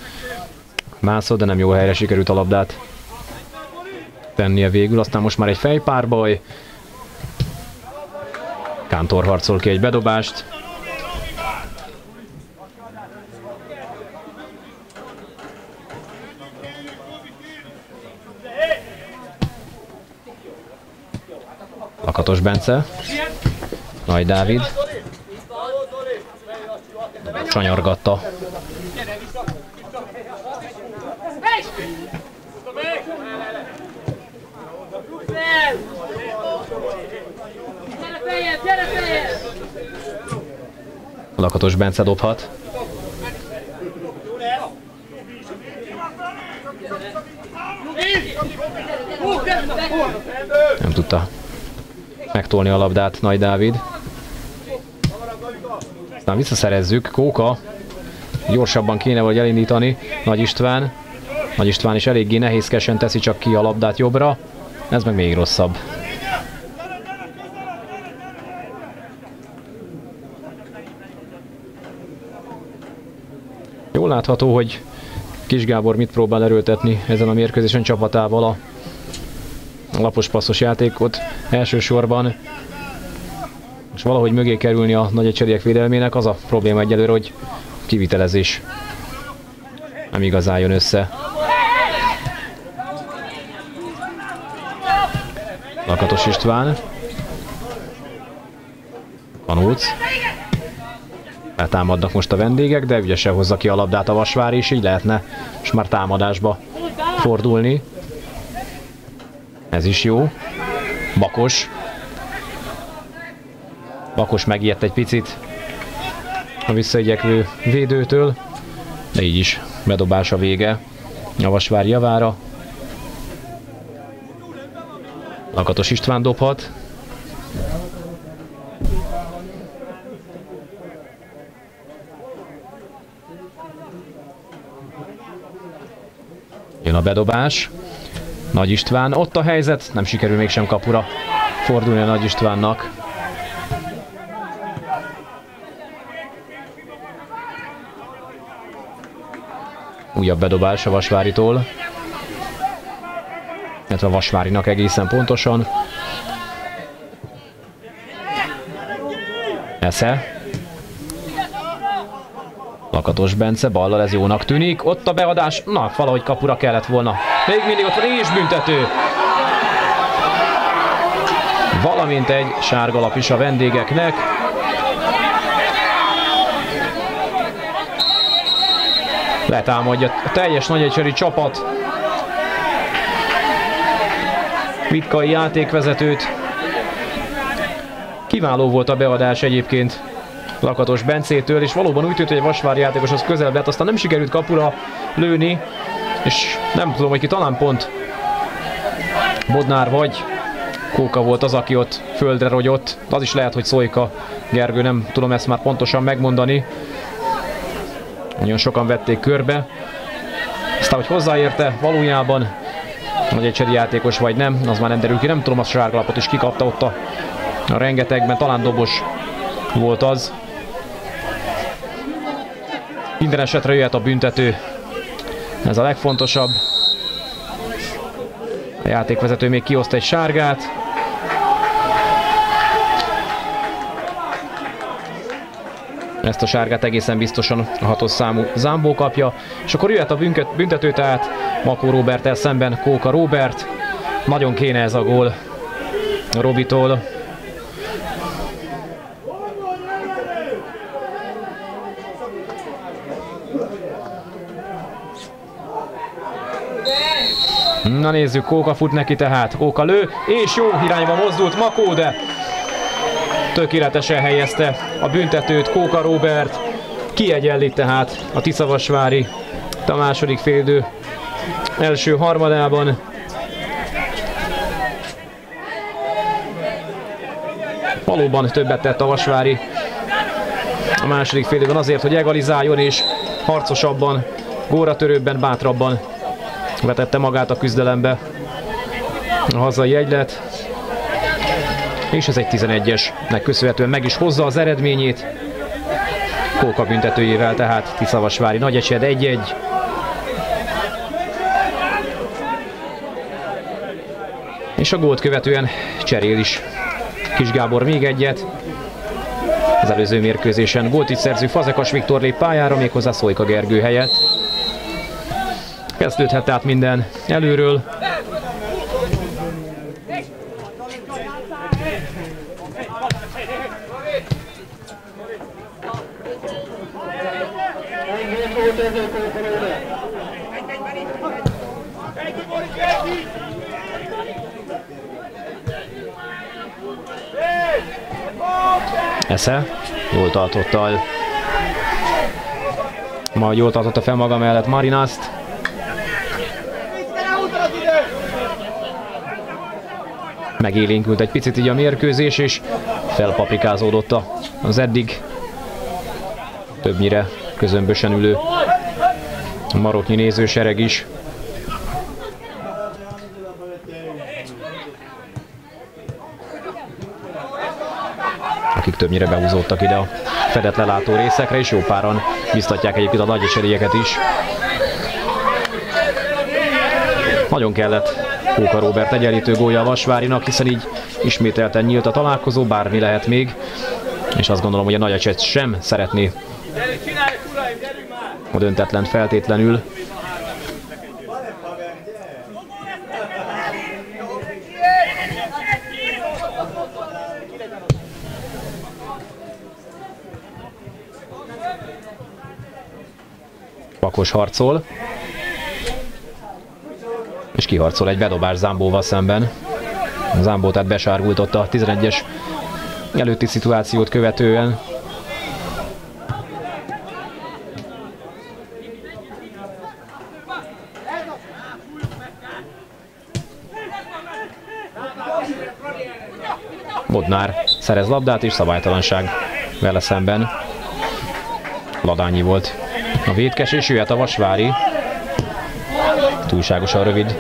[SPEAKER 1] mászott, de nem jó helyre sikerült a labdát tennie végül. Aztán most már egy fejpárbaj. Kántor harcol ki egy bedobást. Lakatos Bence. Nagy Dávid. Sanyargatta. Lakatos Bence dobhat. Nem tudta megtolni a labdát Nagy Dávid. Aztán visszaszerezzük. Kóka gyorsabban kéne vagy elindítani. Nagy István. Nagy István is eléggé nehézkesen teszi csak ki a labdát jobbra. Ez meg még rosszabb. Jól látható, hogy Kis Gábor mit próbál erőltetni ezen a mérkőzésen csapatával a lapos passzos játékot elsősorban. És valahogy mögé kerülni a nagy egységek védelmének, az a probléma egyelőre, hogy kivitelezés nem igazán jön össze. Lakatos István. Panóc. Eltámadnak most a vendégek, de ügyesen hozza ki a labdát a Vasvár, és így lehetne most már támadásba fordulni. Ez is jó. Bakos. Bakos megijedt egy picit a visszaigyekvő védőtől, de így is bedobás a vége a Vasvár javára. Lakatos István dobhat. Jön a bedobás. Nagy István, ott a helyzet, nem sikerül mégsem kapura fordulni a Nagy Istvánnak. Újabb bedobás a Vasváritól. Illetve a Vasvárinak egészen pontosan. Esze. Lakatos Bence, ballal ez jónak tűnik. Ott a beadás, na, valahogy kapura kellett volna. Még mindig ott van, és büntető. Valamint egy sárgalap is a vendégeknek. Letámadja a teljes nagyegyszerű csapat. Vitkai játékvezetőt. Kiváló volt a beadás egyébként Lakatos Bencétől, és valóban úgy tűnt, hogy egy Vasvár játékos az közelebb lett, aztán nem sikerült kapura lőni, és nem tudom, hogy ki talán pont Bodnár vagy Kóka volt az, aki ott földre rogyott. Az is lehet, hogy Szójka Gergő, nem tudom ezt már pontosan megmondani. Nagyon sokan vették körbe. Aztán, hogy hozzáérte valójában, hogy egy játékos vagy nem, az már nem derül ki. Nem tudom, a sárgalapot is kikapta ott a, a rengetegben, talán dobos volt az. Minden esetre jöhet a büntető. Ez a legfontosabb. A játékvezető még kioszt egy sárgát. Ezt a sárgát egészen biztosan a hatos számú Zámbó kapja. És akkor jöhet a büntető, tehát Makó Robertel szemben Kóka Robert. Nagyon kéne ez a gól Robitól. Na nézzük, Kóka fut neki tehát, Kóka lő, és jó irányba mozdult Makó, de tökéletesen helyezte a büntetőt Kóka Robert. Kiegyenlít tehát a Tiszavasvári a második félidő első harmadában. Valóban többet tett a Vasvári a második félidőben azért, hogy egalizáljon és harcosabban, góratörőbben, bátrabban vetette magát a küzdelembe a hazai egylet. És ez egy 11-esnek köszönhetően meg is hozza az eredményét. Kóka büntetőjével, tehát Tiszavasvári Nagyecsed 1-1. És a gólt követően cserél is Kis Gábor még egyet. Az előző mérkőzésen gólt is szerző Fazekas Viktor lép pályára, méghozzá Szolika Gergő helyett. Kezdődhet tehát minden előről. Esze, jól tartotta el. Ma jól tartotta fel maga mellett Marinaszt. Megélénkült egy picit így a mérkőzés, és felpaprikázódott az eddig többnyire közömbösen ülő maroknyi nézősereg is. Többnyire behúzódtak ide a fedett lelátó részekre, és jó páran biztatják egyébként a nagy esélyeket is. Nagyon kellett Kóka Robert egyenlítő gólya a Vasvárinak, hiszen így ismételten nyílt a találkozó, bármi lehet még, és azt gondolom, hogy a nagy sem szeretné a döntetlen feltétlenül. Pakos harcol. És kiharcol egy bedobás Zámbóval szemben. Zámbó tehát besárgultott a 11-es előtti szituációt követően. Bodnár szerez labdát és szabálytalanság vele szemben. Ladányi volt a vétkes, és jöhet a Vasvári. Túlságosan rövid.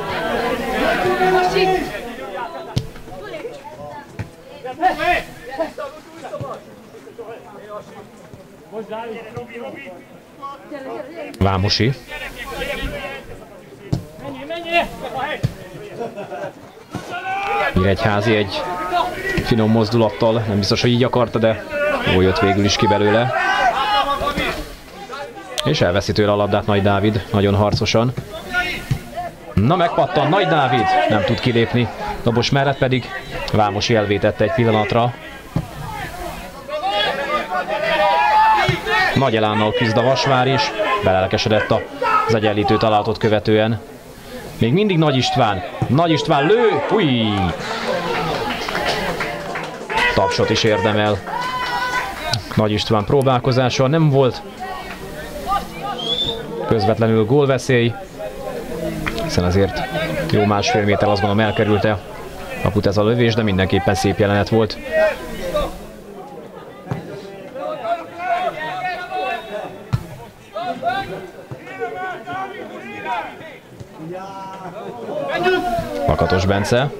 [SPEAKER 1] Vámosi. Nyíregyházi egy finom mozdulattal, nem biztos, hogy így akarta, de jó jött végül is ki belőle. És elveszi tőle a labdát Nagy Dávid, nagyon harcosan. Na megpattan Nagy Dávid, nem tud kilépni. Dobos mellett pedig Vámosi elvétette egy pillanatra. Nagy elánnal küzd a Vasvár is, belelkesedett az egyenlítő találatot követően. Még mindig Nagy István. Nagy István lő! Fúj! Tapsot is érdemel. Nagy István próbálkozása nem volt közvetlenül gólveszély, hiszen azért jó másfél méter azt gondolom elkerülte kaput ez a lövés, de mindenképpen szép jelenet volt. Makatos Bence.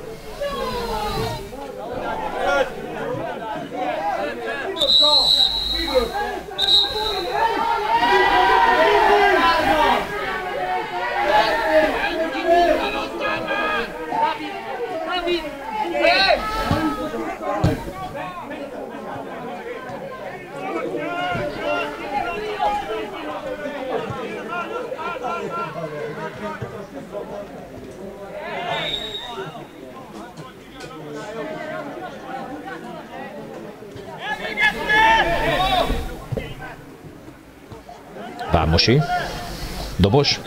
[SPEAKER 1] Álmosi, dobos,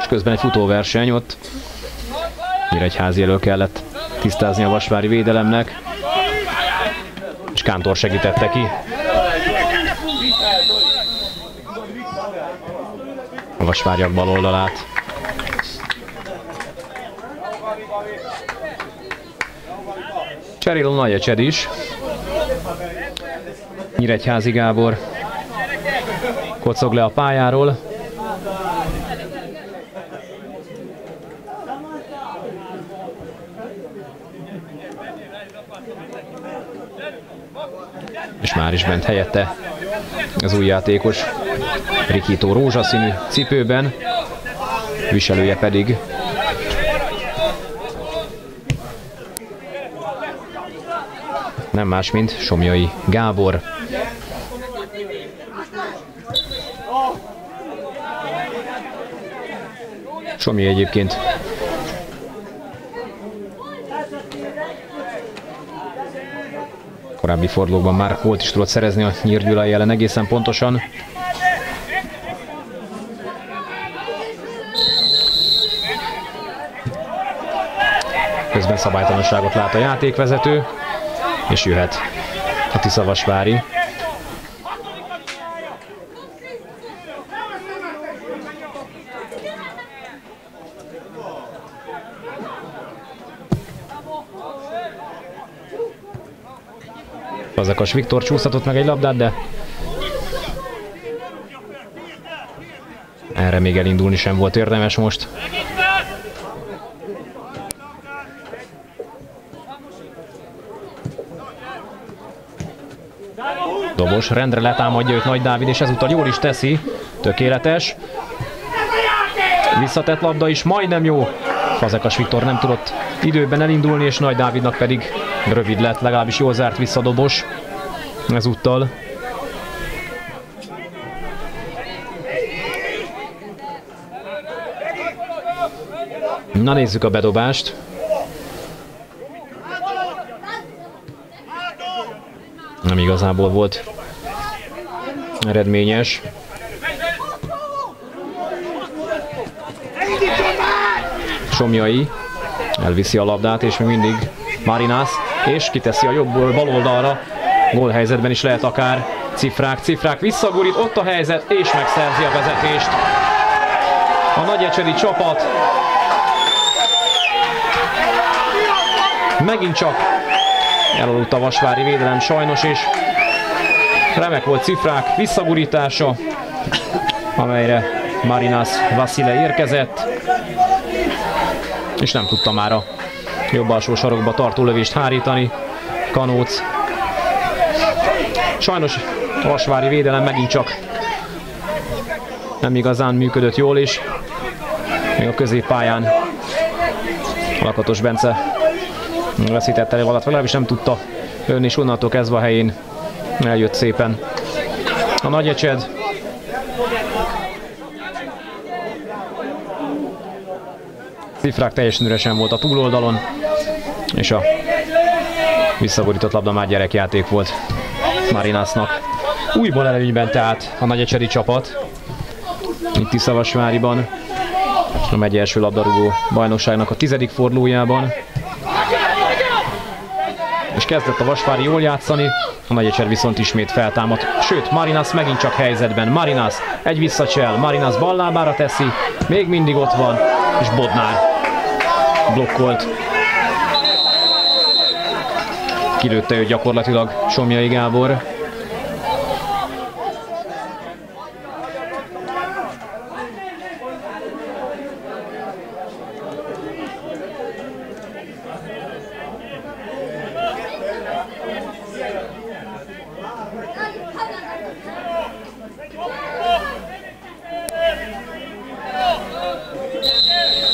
[SPEAKER 1] és közben egy futóverseny ott Nyíregyházi elő kellett tisztázni a Vasvári védelemnek, és Kántor segítette ki. A Vasváriak bal oldalát. Cserél a Nagy is. Nyíregyházi Gábor kocog le a pályáról. És már is bent helyette az új játékos Rikító rózsaszínű cipőben, viselője pedig nem más, mint Somjai Gábor. Somi egyébként korábbi fordulókban már volt is tudott szerezni a Nyírgyulai ellen egészen pontosan. Közben szabálytalanságot lát a játékvezető és jöhet a Tiszavasvári. Fazekas Viktor csúszhatott meg egy labdát, de erre még elindulni sem volt érdemes most. Dobos rendre letámadja őt Nagy Dávid, és ezúttal jól is teszi. Tökéletes. Visszatett labda is, majdnem jó. Fazekas Viktor nem tudott időben elindulni, és Nagy Dávidnak pedig rövid lett, legalábbis jól zárt vissza Dobos. Ezúttal. Na nézzük a bedobást. Nem igazából volt eredményes. Somjai elviszi a labdát, és még mindig Marinas, és kiteszi a jobb bal oldalra. Gólhelyzetben is lehet akár cifrák, cifrák visszagurít, ott a helyzet, és megszerzi a vezetést. A nagyecseri csapat megint csak elaludt a Vasvári védelem sajnos, és Remek volt cifrák visszagurítása, amelyre Marinas Vasile érkezett, és nem tudta már a jobb alsó sarokba tartó lövést hárítani. Kanóc. Sajnos a Vasvári védelem megint csak nem igazán működött jól is. Még a középpályán Lakatos Bence veszítette el alatt, legalábbis nem tudta ön is onnantól kezdve a helyén Eljött szépen a nagy ecsed. Cifrák teljesen üresen volt a túloldalon, és a visszaborított labda már gyerekjáték volt Marinasnak. Újból előnyben tehát a nagyecseri csapat, itt Tiszavasváriban, a megy első labdarúgó bajnokságnak a tizedik fordulójában. Kezdett a Vasvári jól játszani, a Nagyecser viszont ismét feltámad. Sőt, Marinas megint csak helyzetben. Marinas egy visszacsel, Marinas ballábára teszi, még mindig ott van, és Bodnár blokkolt. Kilőtte ő gyakorlatilag Somjai Gábor.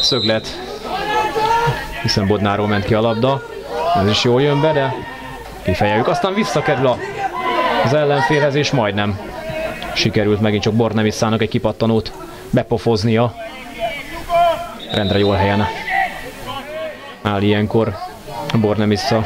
[SPEAKER 1] Szöglet, hiszen Bodnáról ment ki a labda. Ez is jól jön be, de kifejeljük. Aztán visszakerül az ellenfélhez, és majdnem sikerült megint csak Bornemisszának egy kipattanót bepofoznia. Rendre jól helyen áll ilyenkor Bornemissa.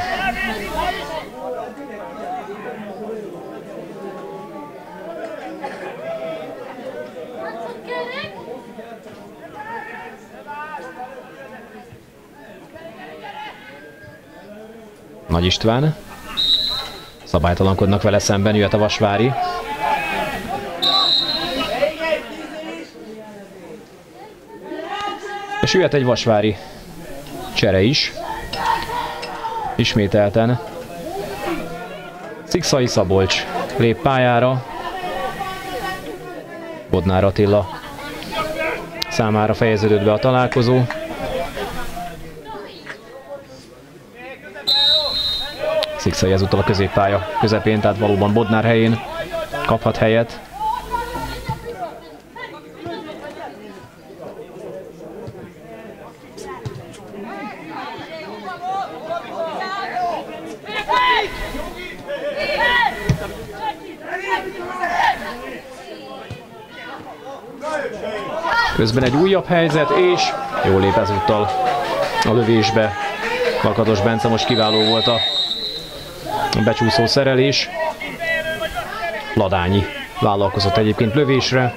[SPEAKER 1] Nagy István. Szabálytalankodnak vele szemben, jöhet a Vasvári. És jöhet egy Vasvári csere is. Ismételten. Szikszai Szabolcs lép pályára. Bodnár Attila számára fejeződött be a találkozó. Szikszai ezúttal a középpálya közepén, tehát valóban Bodnár helyén kaphat helyet. Közben egy újabb helyzet, és jól lép ezúttal a lövésbe. Lakatos Bence most kiváló volt a becsúszó szerelés. Ladányi vállalkozott egyébként lövésre.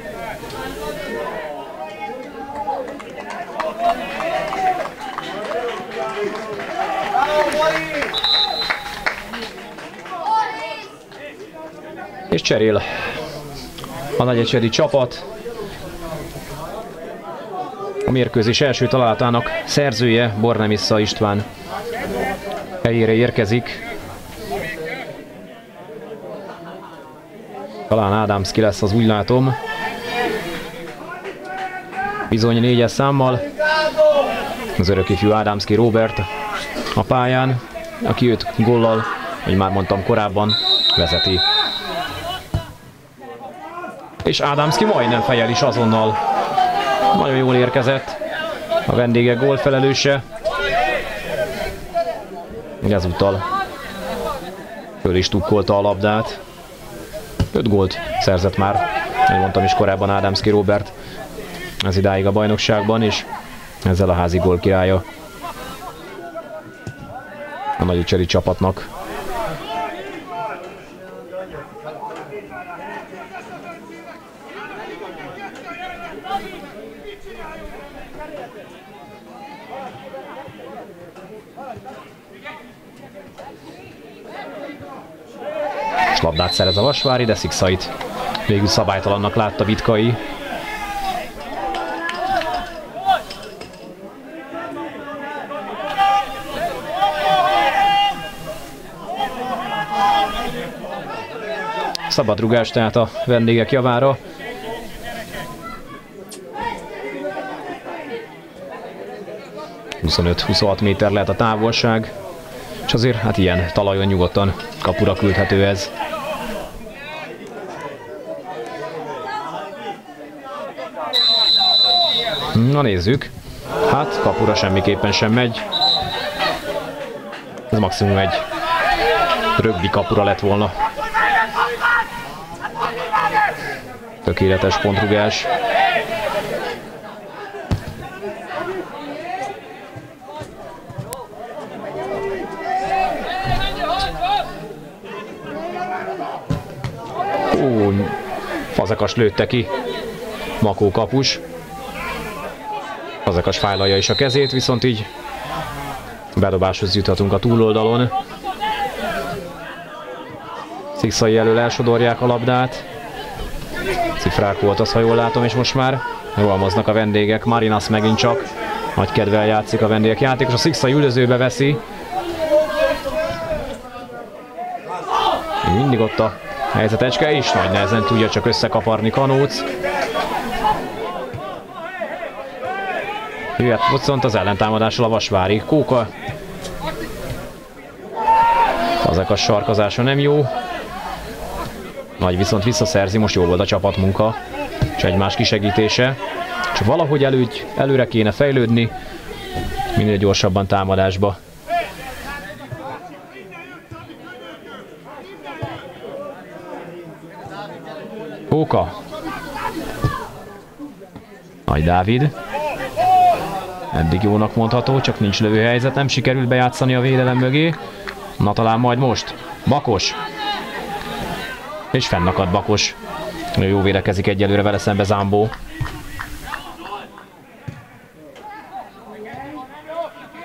[SPEAKER 1] És cserél a nagyecsedi csapat. A mérkőzés első találatának szerzője Bornemissa István helyére érkezik. Talán Ádámszki lesz az úgy látom. Bizony négyes számmal. Az örökifjú Ádámszki Robert a pályán, aki őt gollal, hogy már mondtam korábban, vezeti. És Ádámszki majdnem fejel is azonnal. Nagyon jól érkezett. A vendége gólfelelőse. Ezúttal föl is tukkolta a labdát. 5 gólt szerzett már, ahogy mondtam is korábban Ádámszki Robert ez idáig a bajnokságban, és ezzel a házi gól királya a Nagyücseri csapatnak. És labdát szerez a Vasvári, de Szikszait végül szabálytalannak látta Vitkai. Szabadrugás tehát a vendégek javára. ...25-26 méter lehet a távolság, és azért hát ilyen talajon nyugodtan kapura küldhető ez. Na nézzük. Hát kapura semmiképpen sem megy. Ez maximum egy rögbi kapura lett volna. Tökéletes pontrugás. Ó, fazekas lőtte ki. Makó kapus. Fazekas fájlalja is a kezét, viszont így bedobáshoz juthatunk a túloldalon. Szikszai elől elsodorják a labdát. Cifrák volt az, ha jól látom, és most már rohamoznak a vendégek. Marinas megint csak nagy kedvel játszik a vendégek játékos. A Szikszai üldözőbe veszi. Mindig ott a helyzetecske is, nagy nehezen tudja csak összekaparni Kanóc. Jöhet viszont az ellentámadással a Vasvári. Kóka. Azek a sarkazása nem jó. Nagy viszont visszaszerzi, most jó volt a csapatmunka, és egymás kisegítése. Csak valahogy előgy, előre kéne fejlődni, minél gyorsabban támadásba. Póka. Nagy Dávid. Eddig jónak mondható, csak nincs lövőhelyzet, nem sikerült bejátszani a védelem mögé. Na talán majd most. Bakos. És fennakad Bakos. Jó védekezik egyelőre vele szembe Zámbó.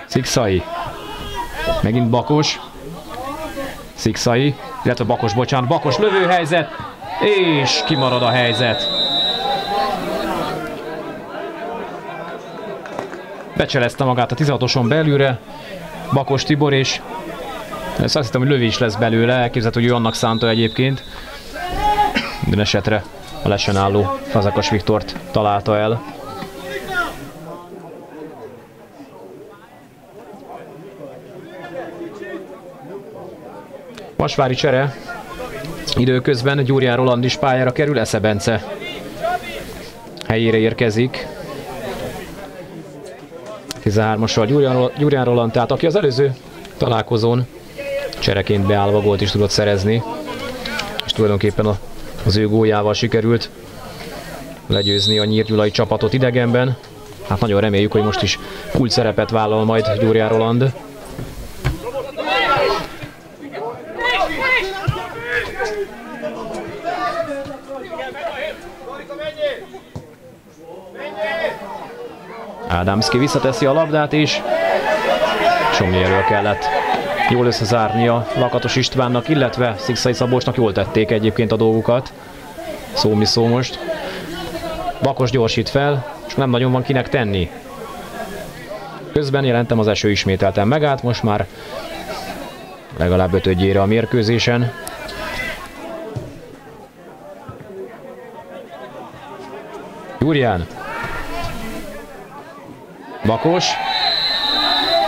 [SPEAKER 1] Szikszai. Megint Bakos. Szikszai, illetve Bakos, bocsánat, Bakos lövőhelyzet, és kimarad a helyzet. Becselezte magát a 16-oson belülre, Bakos Tibor, és ezt azt hittem, hogy lövés lesz belőle, elképzelhető, hogy ő annak szánta egyébként. Minden esetre a lesen álló Fazekas Viktort találta el. Vasvári csere. Időközben Gyurján Roland is pályára kerül, Esze Bence helyére érkezik. 13-assal Gyurján Roland, tehát aki az előző találkozón csereként beállva gólt is tudott szerezni, és tulajdonképpen az ő góljával sikerült legyőzni a nyírgyulai csapatot idegenben. Hát nagyon reméljük, hogy most is kult szerepet vállal majd Gyurján Roland. Ádámszki visszateszi a labdát is. Somnyerről kellett jól összezárnia Lakatos Istvánnak, illetve Szikszai Szabósnak jól tették egyébként a dolgukat. Szó mi szó most. Bakos gyorsít fel, és nem nagyon van kinek tenni. Közben jelentem az eső ismételten megállt, most már legalább ötödjére a mérkőzésen. Júrián Bakos.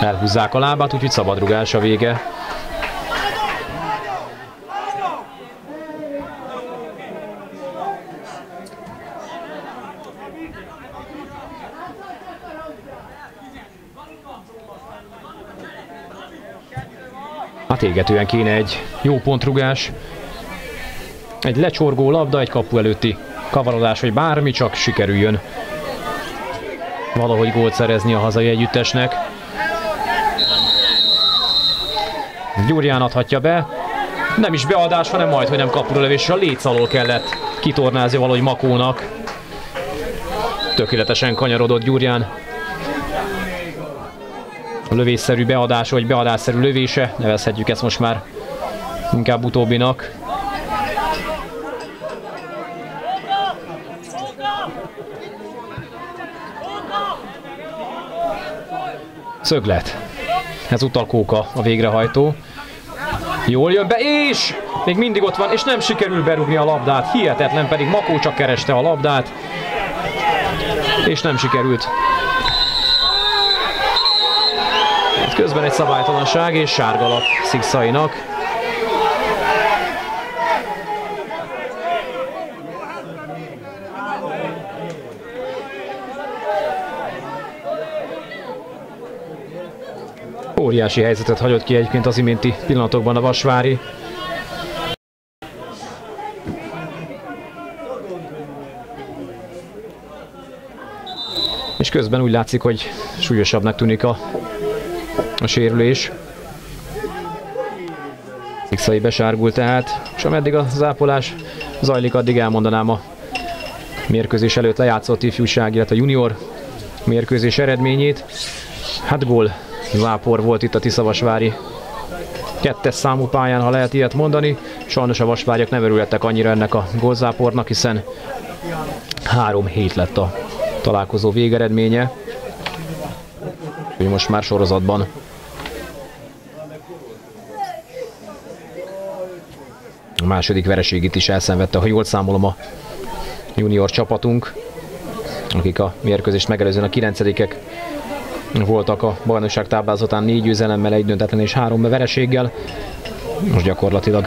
[SPEAKER 1] Elhúzzák a lábát, úgyhogy szabadrugás a vége. Hát égetően kéne egy jó pontrugás. Egy lecsorgó labda, egy kapu előtti kavarodás, vagy bármi csak sikerüljön valahogy gólt szerezni a hazai együttesnek. Gyurján adhatja be. Nem is beadás, hanem majd, hogy nem kapura lövéssel a léc alól kellett kitornázni valahogy Makónak. Tökéletesen kanyarodott Gyurján. A lövésszerű beadás, vagy beadásszerű lövése, nevezhetjük ezt most már inkább utóbbinak. Szöglet. Ezúttal Kóka a végrehajtó. Jól jön be, és még mindig ott van, és nem sikerül berúgni a labdát. Hihetetlen, pedig Makó csak kereste a labdát. És nem sikerült. Közben egy szabálytalanság és sárgalap Szikszainak. Óriási helyzetet hagyott ki egyébként az iménti pillanatokban a Vasvári. És közben úgy látszik, hogy súlyosabbnak tűnik a, a sérülés. Xai besárgul tehát, és ameddig a zápolás zajlik, addig elmondanám a mérkőzés előtt lejátszott ifjúság, illetve junior mérkőzés eredményét. Hát gól zápor volt itt a Tiszavasvári kettes számú pályán, ha lehet ilyet mondani. Sajnos a vasváryak nem örülhettek annyira ennek a gólzápornak, hiszen három hét lett a találkozó végeredménye. Úgyhogy most már sorozatban a második vereségét is elszenvedte, ha jól számolom a junior csapatunk, akik a mérkőzést megelőzően a kilencedikek voltak a bajnokság táblázatán négy győzelemmel, egy döntetlen és három vereséggel. Most gyakorlatilag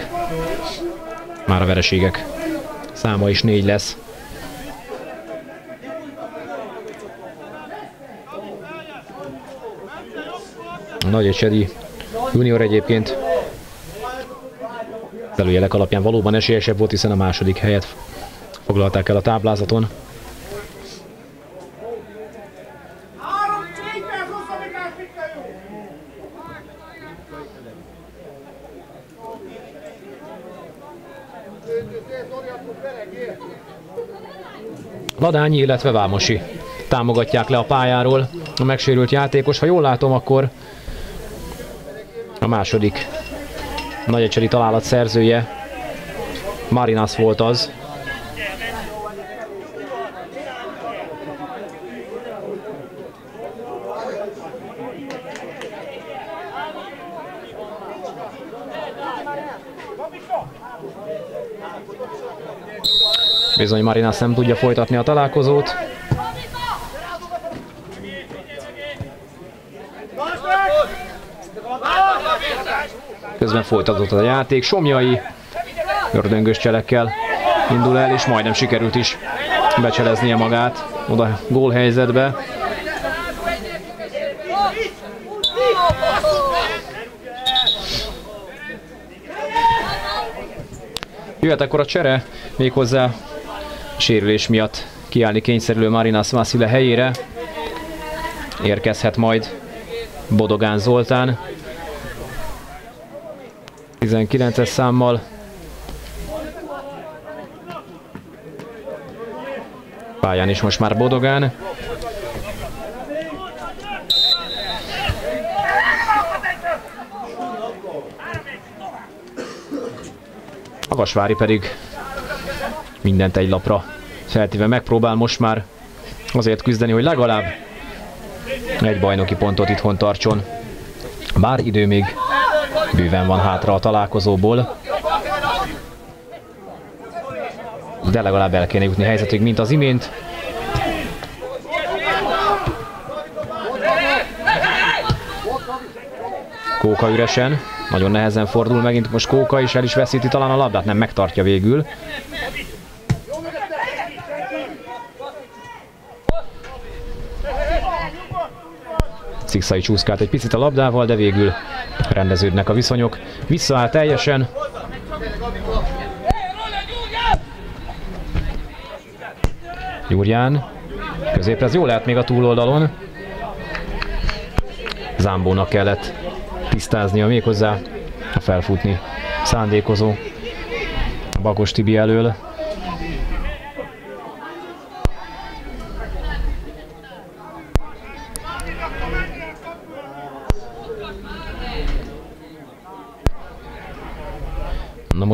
[SPEAKER 1] már a vereségek száma is négy lesz. Nagy Ecsedi junior egyébként előjelek alapján valóban esélyesebb volt, hiszen a második helyet foglalták el a táblázaton. Ladányi, illetve Vámosi támogatják le a pályáról a megsérült játékos. Ha jól látom, akkor a második Nagy ecseri találat szerzője. Marinas volt az. Bizony Marinas nem tudja folytatni a találkozót. Közben folytatott a játék. Somjai ördöngös cselekkel indul el, és majdnem sikerült is becseleznie magát oda gólhelyzetbe. Jöhet akkor a csere, méghozzá sérülés miatt kiállni kényszerülő Marinas Vasile helyére. Érkezhet majd Bodogán Zoltán. 19-es számmal. Pályán is most már Bodogán. A Vasvári pedig mindent egy lapra feltéve megpróbál most már azért küzdeni, hogy legalább egy bajnoki pontot itthon tartson. Bár idő még bőven van hátra a találkozóból. De legalább el kéne jutni helyzetig, mint az imént. Kóka üresen, nagyon nehezen fordul megint most Kóka, és el is veszíti talán a labdát, nem megtartja végül. Szikszai csúszkált egy picit a labdával, de végül rendeződnek a viszonyok. Visszaáll teljesen. Gyurján. Középre ez jó lehet még a túloldalon. Zámbónak kellett tisztáznia méghozzá a felfutni szándékozó Bakos Tibi elől.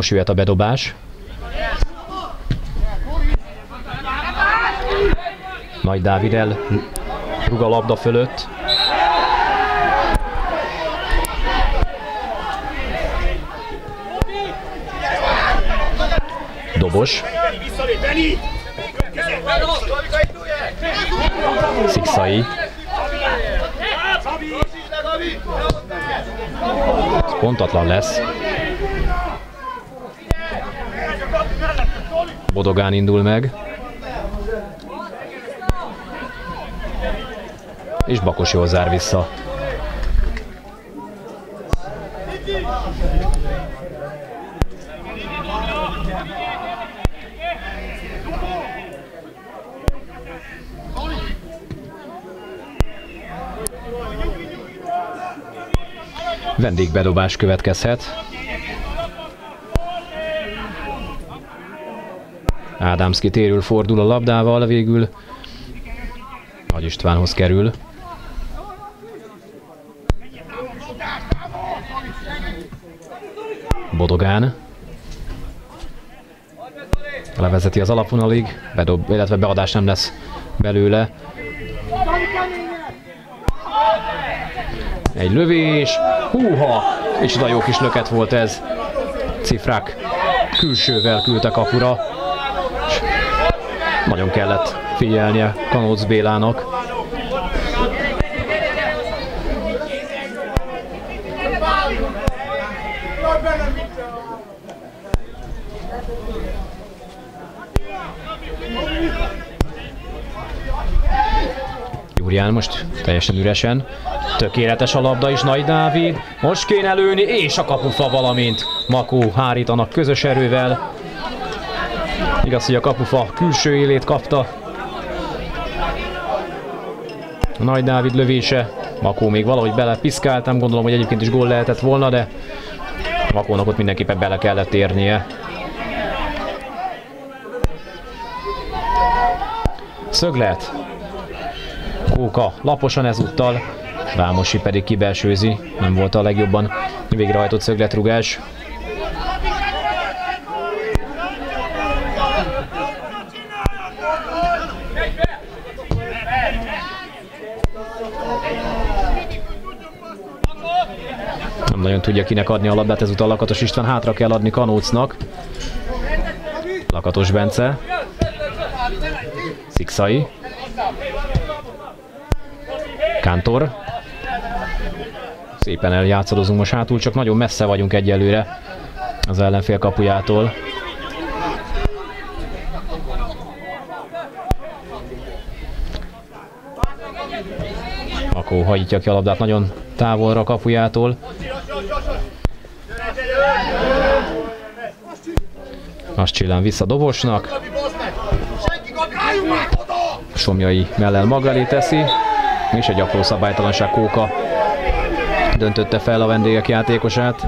[SPEAKER 1] Most jöhet a bedobás. Nagy Dávid el rug a labda fölött. Dobos. Szikszai. Pontatlan lesz. Bodogán indul meg. És Bakos jól zár vissza. Vendégbedobás következhet. Ádámszki térül fordul a labdával, végül Nagy Istvánhoz kerül. Bodogán. Levezeti az alapvonalig, bedob, illetve beadás nem lesz belőle. Egy lövés, húha, és oda jó kis löket volt ez. Cifrák külsővel küldte kapura. Nagyon kellett figyelnie Kanóc Bélának. Júrián most teljesen üresen. Tökéletes a labda is Nagy Dávid. Most kéne lőni, és a kapufa valamint Makó hárítanak közös erővel. Igaz, hogy a kapufa külső élét kapta. Nagy Dávid lövése. Makó még valahogy bele piszkált, nem gondolom, hogy egyébként is gól lehetett volna, de Makónak ott mindenképpen bele kellett érnie. Szöglet. Kóka laposan ezúttal. Vámosi pedig kibelsőzi. Nem volt a legjobban végrehajtott szögletrugás. Nagyon tudja kinek adni a labdát, ezúttal Lakatos István hátra kell adni Kanócnak. Lakatos Bence. Szikszai. Kántor. Szépen eljátszadozunk most hátul, csak nagyon messze vagyunk egyelőre az ellenfél kapujától. Akkor hagyítja ki a labdát nagyon távolra kapujától. Azt csillán vissza Dobosnak. Somjai mellel maga teszi. És egy apró szabálytalanság Kóka döntötte fel a vendégek játékosát.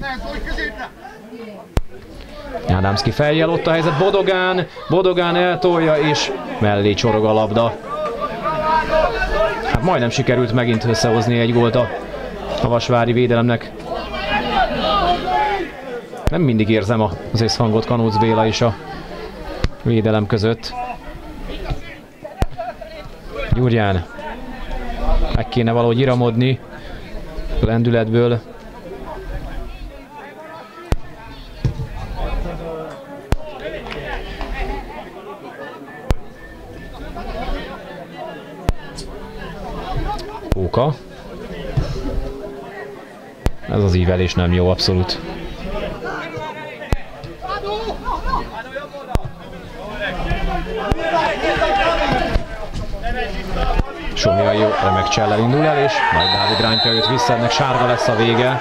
[SPEAKER 2] Ne, szólj középre!
[SPEAKER 1] Ádámszki feljel ott a helyzet, Bodogán, Bodogán eltolja és mellé csorog a labda. Hát majdnem sikerült megint összehozni egy gólt a, a Vasvári védelemnek. Nem mindig érzem az összhangot Kanóc Béla és a védelem között. Gyurján meg kéne valahogy iramodni lendületből. Póka. Ez az ívelés nem jó, abszolút. Somja jó, remek csellel indul el, és majd Dávid rántja őt vissza, ennek sárga lesz a vége.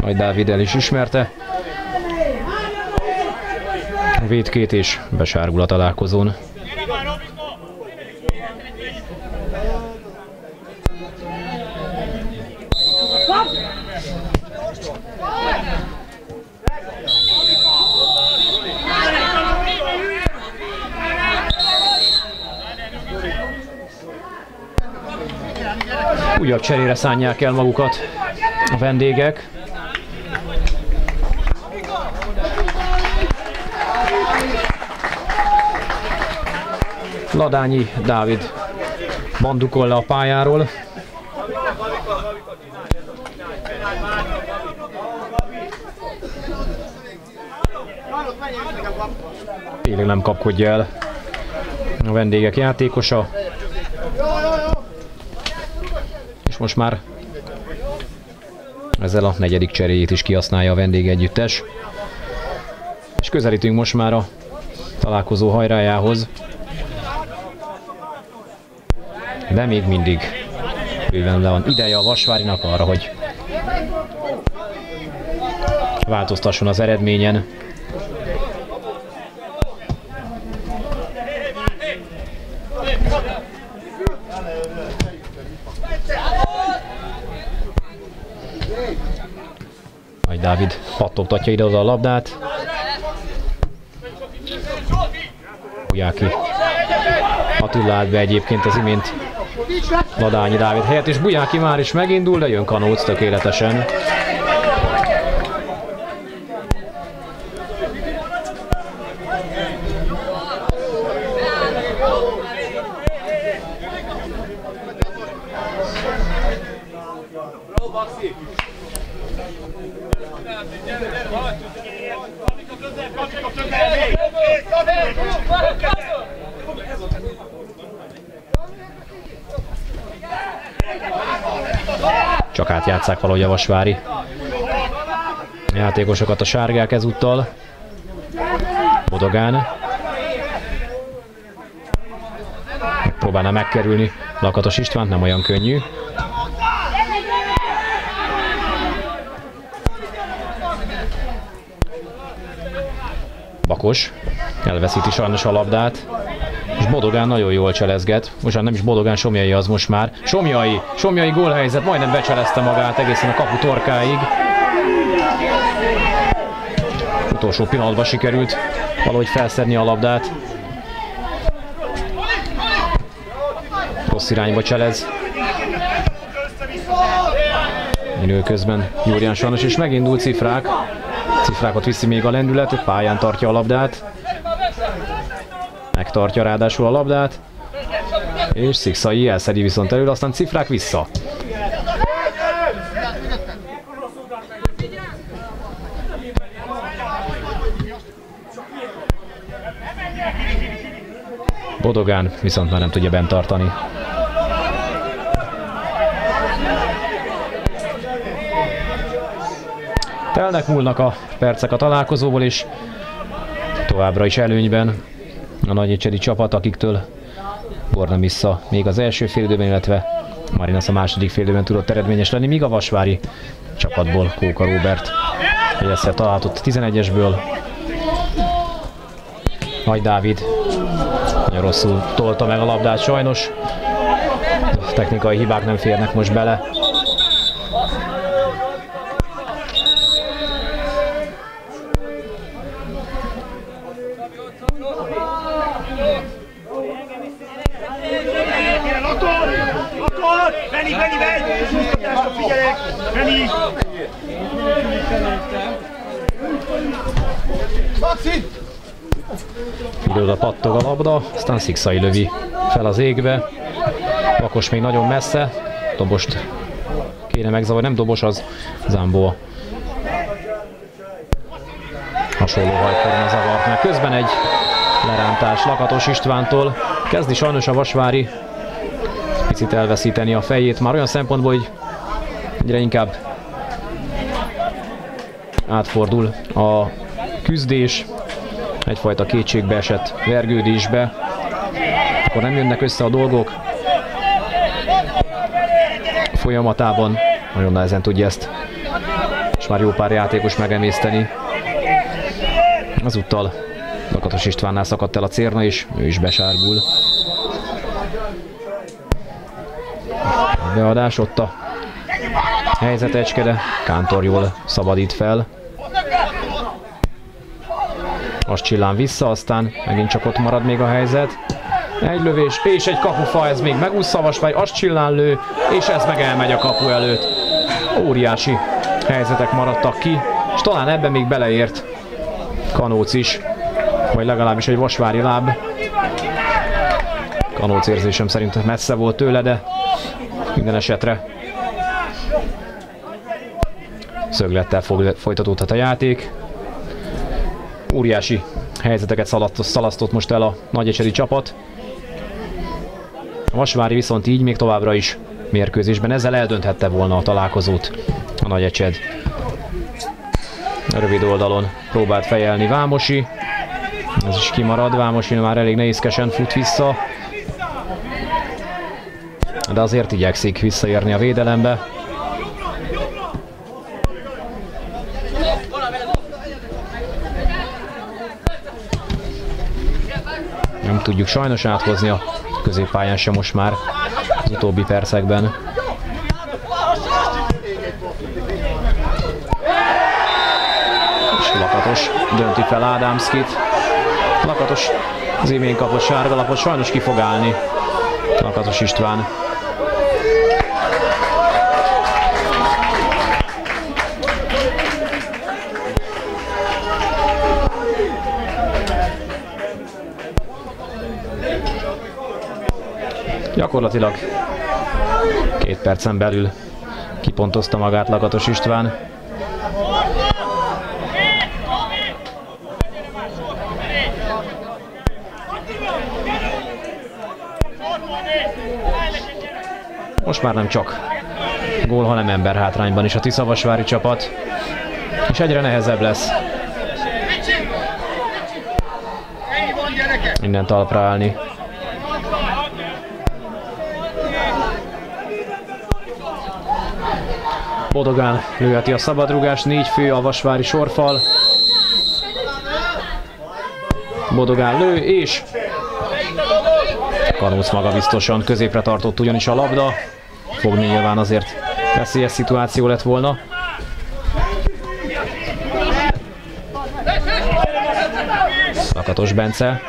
[SPEAKER 1] Majd Dávid el is ismerte. Védkét és besárgul a találkozón. Újabb cserére szánják el magukat a vendégek. Ladányi Dávid bandukol le a pályáról. Tényleg nem kapkodja el a vendégek játékosa. És most már ezzel a negyedik cseréjét is kihasználja a vendégegyüttes. És közelítünk most már a találkozó hajrájához. De még mindig bőven le van ideje a Vasvárinak arra, hogy változtasson az eredményen. Nagy Dávid pattogtatja ide a labdát. Ujáki Attila állt be egyébként az imént Ladányi Dávid helyett, és Bujáki már is megindul, de jön Kanóc tökéletesen. Átjátszák valahogy a Vasvári játékosokat a sárgák ezúttal. Bodogán. Próbálná megkerülni Lakatos István, nem olyan könnyű. Bakos elveszíti sajnos a labdát. Bodogán nagyon jól cselezget. Most nem is Bodogán, Somjai az most már. Somjai, Somjai gólhelyzet, majdnem becselezte magát egészen a kapu torkáig. Utolsó pillanatban sikerült valahogy felszedni a labdát. Rossz irányba cselez. Minő közben Júrián sajnos és megindult cifrák. Cifrákat viszi még a lendület, pályán tartja a labdát. Megtartja ráadásul a labdát. És Szikszai elszedi viszont elő, aztán cifrák vissza. Bodogán viszont már nem tudja bent tartani. Telnek múlnak a percek a találkozóból, és továbbra is előnyben a nagyecsedi csapat, akiktől Borna vissza még az első félidőben, illetve Marinas a második félidőben tudott eredményes lenni, míg a Vasvári csapatból Kóka Róbert egyszer találtott 11-esből. Nagy Dávid nagyon rosszul tolta meg a labdát sajnos. Technikai hibák nem férnek most bele. Aztán Szikszai lövi fel az égbe. Vakos még nagyon messze, dobost kéne megzavarni, nem dobos az, Zambó. Hasonló hajkorna zavart meg. Közben egy lerántás Lakatos Istvántól. Kezdi sajnos a Vasvári picit elveszíteni a fejét, már olyan szempontból, hogy egyre inkább átfordul a küzdés, egyfajta kétségbe esett vergődésbe, akkor nem jönnek össze a dolgok folyamatában, nagyon nehezen tudja ezt, és már jó pár játékos megemészteni. Azúttal Lakatos Istvánnál szakadt el a cérna, és ő is besárgul. Beadás ott a helyzetecske, Kántor jól szabadít fel. Az csillán vissza, aztán megint csak ott marad még a helyzet. Egy lövés, és egy kapufa, ez még megúszza Vasvály, az csillán lő, és ez meg elmegy a kapu előtt. Óriási helyzetek maradtak ki, és talán ebben még beleért Kanóc is, vagy legalábbis egy vasvári láb. Kanóc érzésem szerint messze volt tőle, de minden esetre szöglettel folytatódhat a játék. Óriási helyzeteket szalasztott most el a nagyecseri csapat. A Vasvári viszont így még továbbra is mérkőzésben ezzel eldönthette volna a találkozót a nagyecsed. A rövid oldalon próbált fejelni Vámosi. Ez is kimarad, Vámosi már elég nehézkesen fut vissza. De azért igyekszik visszaérni a védelembe. Nem tudjuk sajnos áthozni a középpályán sem most már az utóbbi percekben. És Lakatos dönti fel Ádámszkit. Lakatos az imént kapott sárgalapot, sajnos ki fog állni Lakatos István. Gyakorlatilag két percen belül kipontozta magát Lakatos István. Most már nem csak gól, hanem ember hátrányban is a Tiszavasvári csapat, és egyre nehezebb lesz minden talpra állni. Bodogán lőheti a szabadrugás, négy fő a Vasvári sorfal. Bodogán lő, és Kanósz maga biztosan középre tartott ugyanis a labda. Fogni nyilván azért veszélyes szituáció lett volna. Lakatos Bence.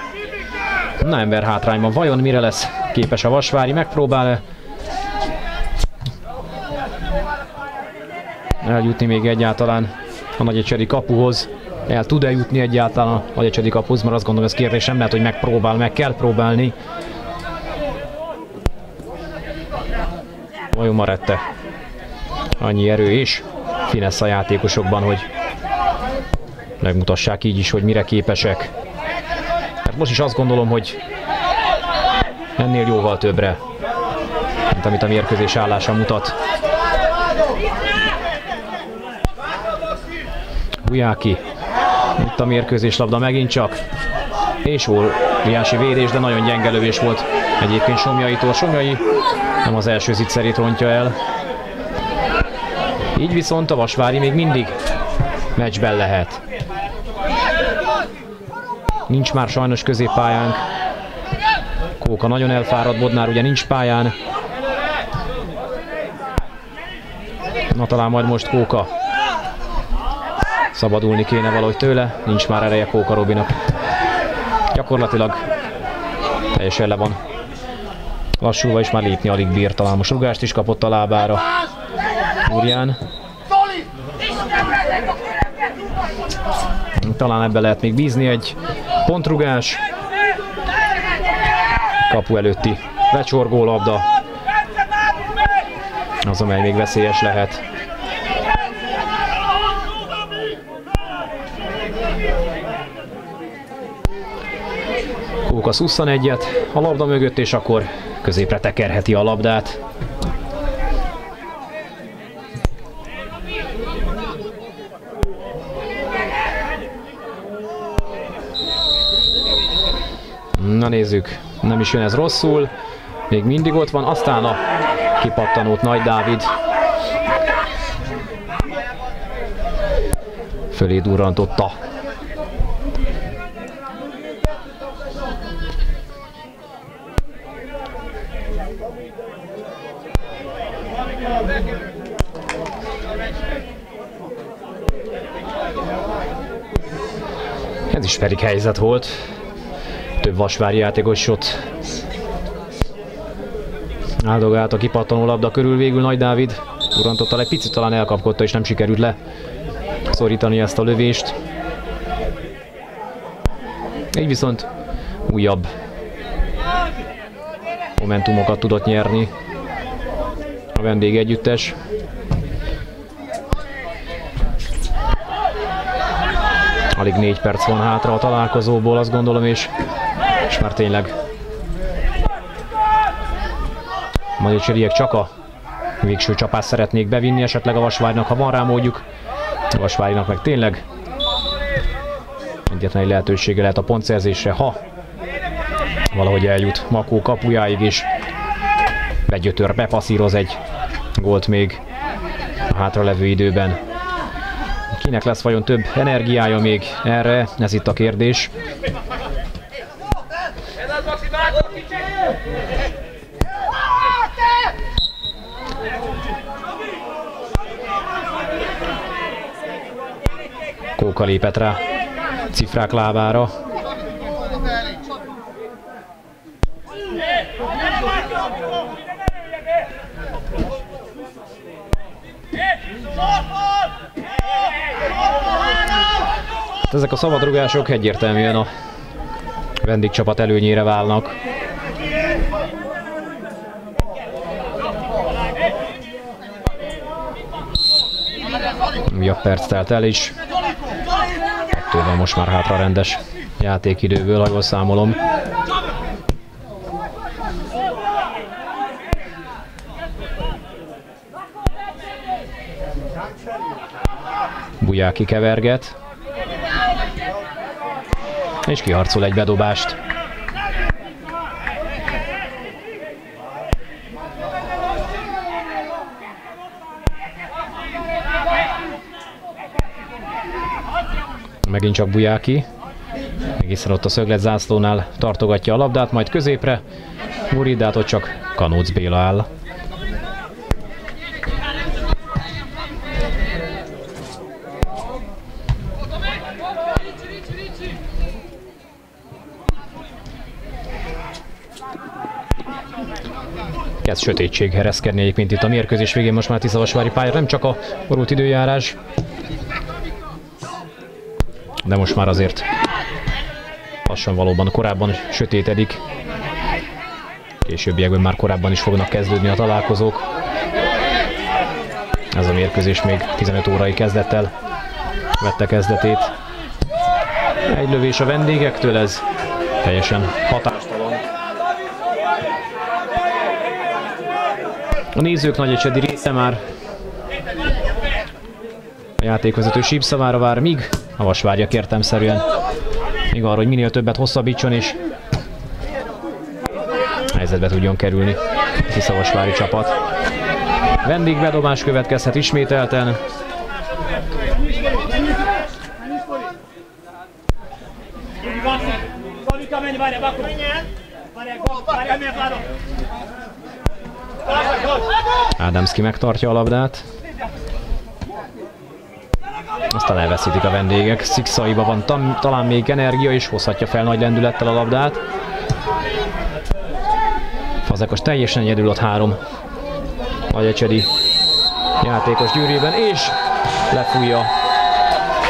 [SPEAKER 1] Na ember hátrányban. Vajon mire lesz képes a Vasvári? Megpróbál-e eljutni még egyáltalán a Nagyecseri kapuhoz? El tud-e jutni egyáltalán a Nagyecseri kapuhoz? Mert azt gondolom, ez kérdés nem lehet, hogy megpróbál, meg kell próbálni. Vajon Marette annyi erő és finesz a játékosokban, hogy megmutassák így is, hogy mire képesek. Hát most is azt gondolom, hogy ennél jóval többre, mint amit a mérkőzés állása mutat. Bujáki, itt a mérkőzés labda megint csak, és óriási védés, de nagyon gyenge lövés volt egyébként Somjaitól. Somjai nem az első zicserét rontja el. Így viszont a Vasvári még mindig meccsben lehet. Nincs már sajnos középpályánk. Kóka nagyon elfáradt, Bodnár ugye nincs pályán. Na talán majd most Kóka. Szabadulni kéne valahogy tőle, nincs már ereje Kóka Robinak. Gyakorlatilag teljesen le van lassulva, és már lépni alig bír. Talán most rugást is kapott a lábára. Úrján. Talán ebbe lehet még bízni egy pontrugás. Kapu előtti lecsorgó labda. Az, amely még veszélyes lehet. Kókasz 21-et a labda mögött, és akkor középre tekerheti a labdát. Na nézzük, nem is jön ez rosszul. Még mindig ott van, aztán a kipattanót Nagy Dávid. Fölé durrantotta is Ferik helyzet volt. Több vasvári játékosot áldogált a kipattanó labda körül. Végül Nagy Dávid urantottal egy picit talán elkapkodta és nem sikerült le szorítani ezt a lövést. Így viszont újabb momentumokat tudott nyerni a vendég együttes. Alig négy perc van hátra a találkozóból, azt gondolom, és, és már tényleg Magyariek csak a végső csapást szeretnék bevinni, esetleg a Vasvárnak, ha van rá módjuk. A Vasvárnak meg tényleg egyetlen egy lehetősége lehet a pontszerzésre, ha valahogy eljut Makó kapujáig, és begyötör, bepasszíroz egy gólt még a hátralevő időben. Kinek lesz vajon több energiája még erre? Ez itt a kérdés. Kóka lépett rá cifrák lábára. Ezek a szabadrugások egyértelműen a vendégcsapat előnyére válnak. Újabb perc telt el is. Kettővel most már hátra rendes játékidőből, ha jól számolom. Bujáki keverget. És kiharcol egy bedobást. Megint csak Bujáki. Egészen ott a szöglet zászlónál tartogatja a labdát, majd középre. Hát ott csak Kanóc Béla áll. Sötétség hereszkedni egyébként itt a mérkőzés végén most már Tiszavasvári pályára, nem csak a borult időjárás, de most már azért lassan valóban korábban sötétedik. Későbbiekben már korábban is fognak kezdődni a találkozók. Ez a mérkőzés még 15 órai kezdettel vette kezdetét. Egy lövés a vendégektől, ez teljesen hatástalan. A nézők nagy ecsedi része már a játékvezető sípszavára vár, míg a vasvárja kértemszerűen még arra, hogy minél többet hosszabbítson és helyzetbe tudjon kerülni a Tiszavasvári csapat. Vendégbedobás következhet ismételten. Ádámszki megtartja a labdát. Aztán elveszítik a vendégek. Szikszaiba van tam, talán még energia, és hozhatja fel nagy lendülettel a labdát. Fazekas teljesen egyedül ott három Nagyecsedi játékos gyűrűben, és lefújja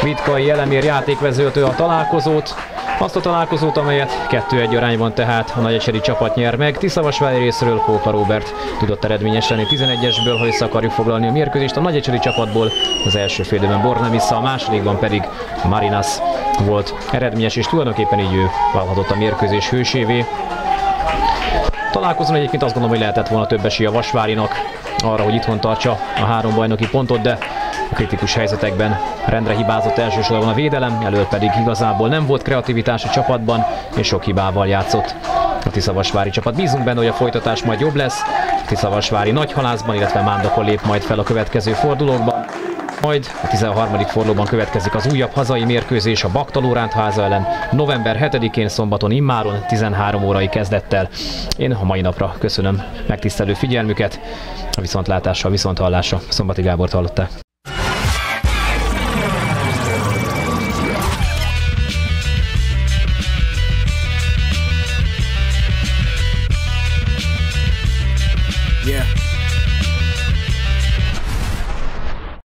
[SPEAKER 1] Vitkai Elemér játékvezőtől a találkozót. Azt a találkozót, amelyet 2-1 arányban tehát a Nagyecsedi csapat nyer meg. Tiszavasvári részéről Kóka Robert tudott eredményes lenni 11-esből, ha vissza akarjuk foglalni a mérkőzést. A Nagyecsedi csapatból az első félidőben Borna vissza, a másodikban pedig Marinas volt eredményes, és tulajdonképpen így ő válhatott a mérkőzés hősévé. Találkozón egyébként azt gondolom, hogy lehetett volna több esély a Vasvárinak arra, hogy itthon tartsa a három bajnoki pontot, de kritikus helyzetekben rendre hibázott elsősorban a védelem, elől pedig igazából nem volt kreativitás a csapatban, és sok hibával játszott a Tiszavasvári csapat. Bízunk benne, hogy a folytatás majd jobb lesz. A Tiszavasvári nagy halászban, illetve Mándokon lép majd fel a következő fordulókban. Majd a 13. fordulóban következik az újabb hazai mérkőzés a Baktalóránt háza ellen november 7-én szombaton immáron 13 órai kezdettel. Én a mai napra köszönöm megtisztelő figyelmüket, a viszontlátásra, viszonthallásra. Szombati Gábort hallották.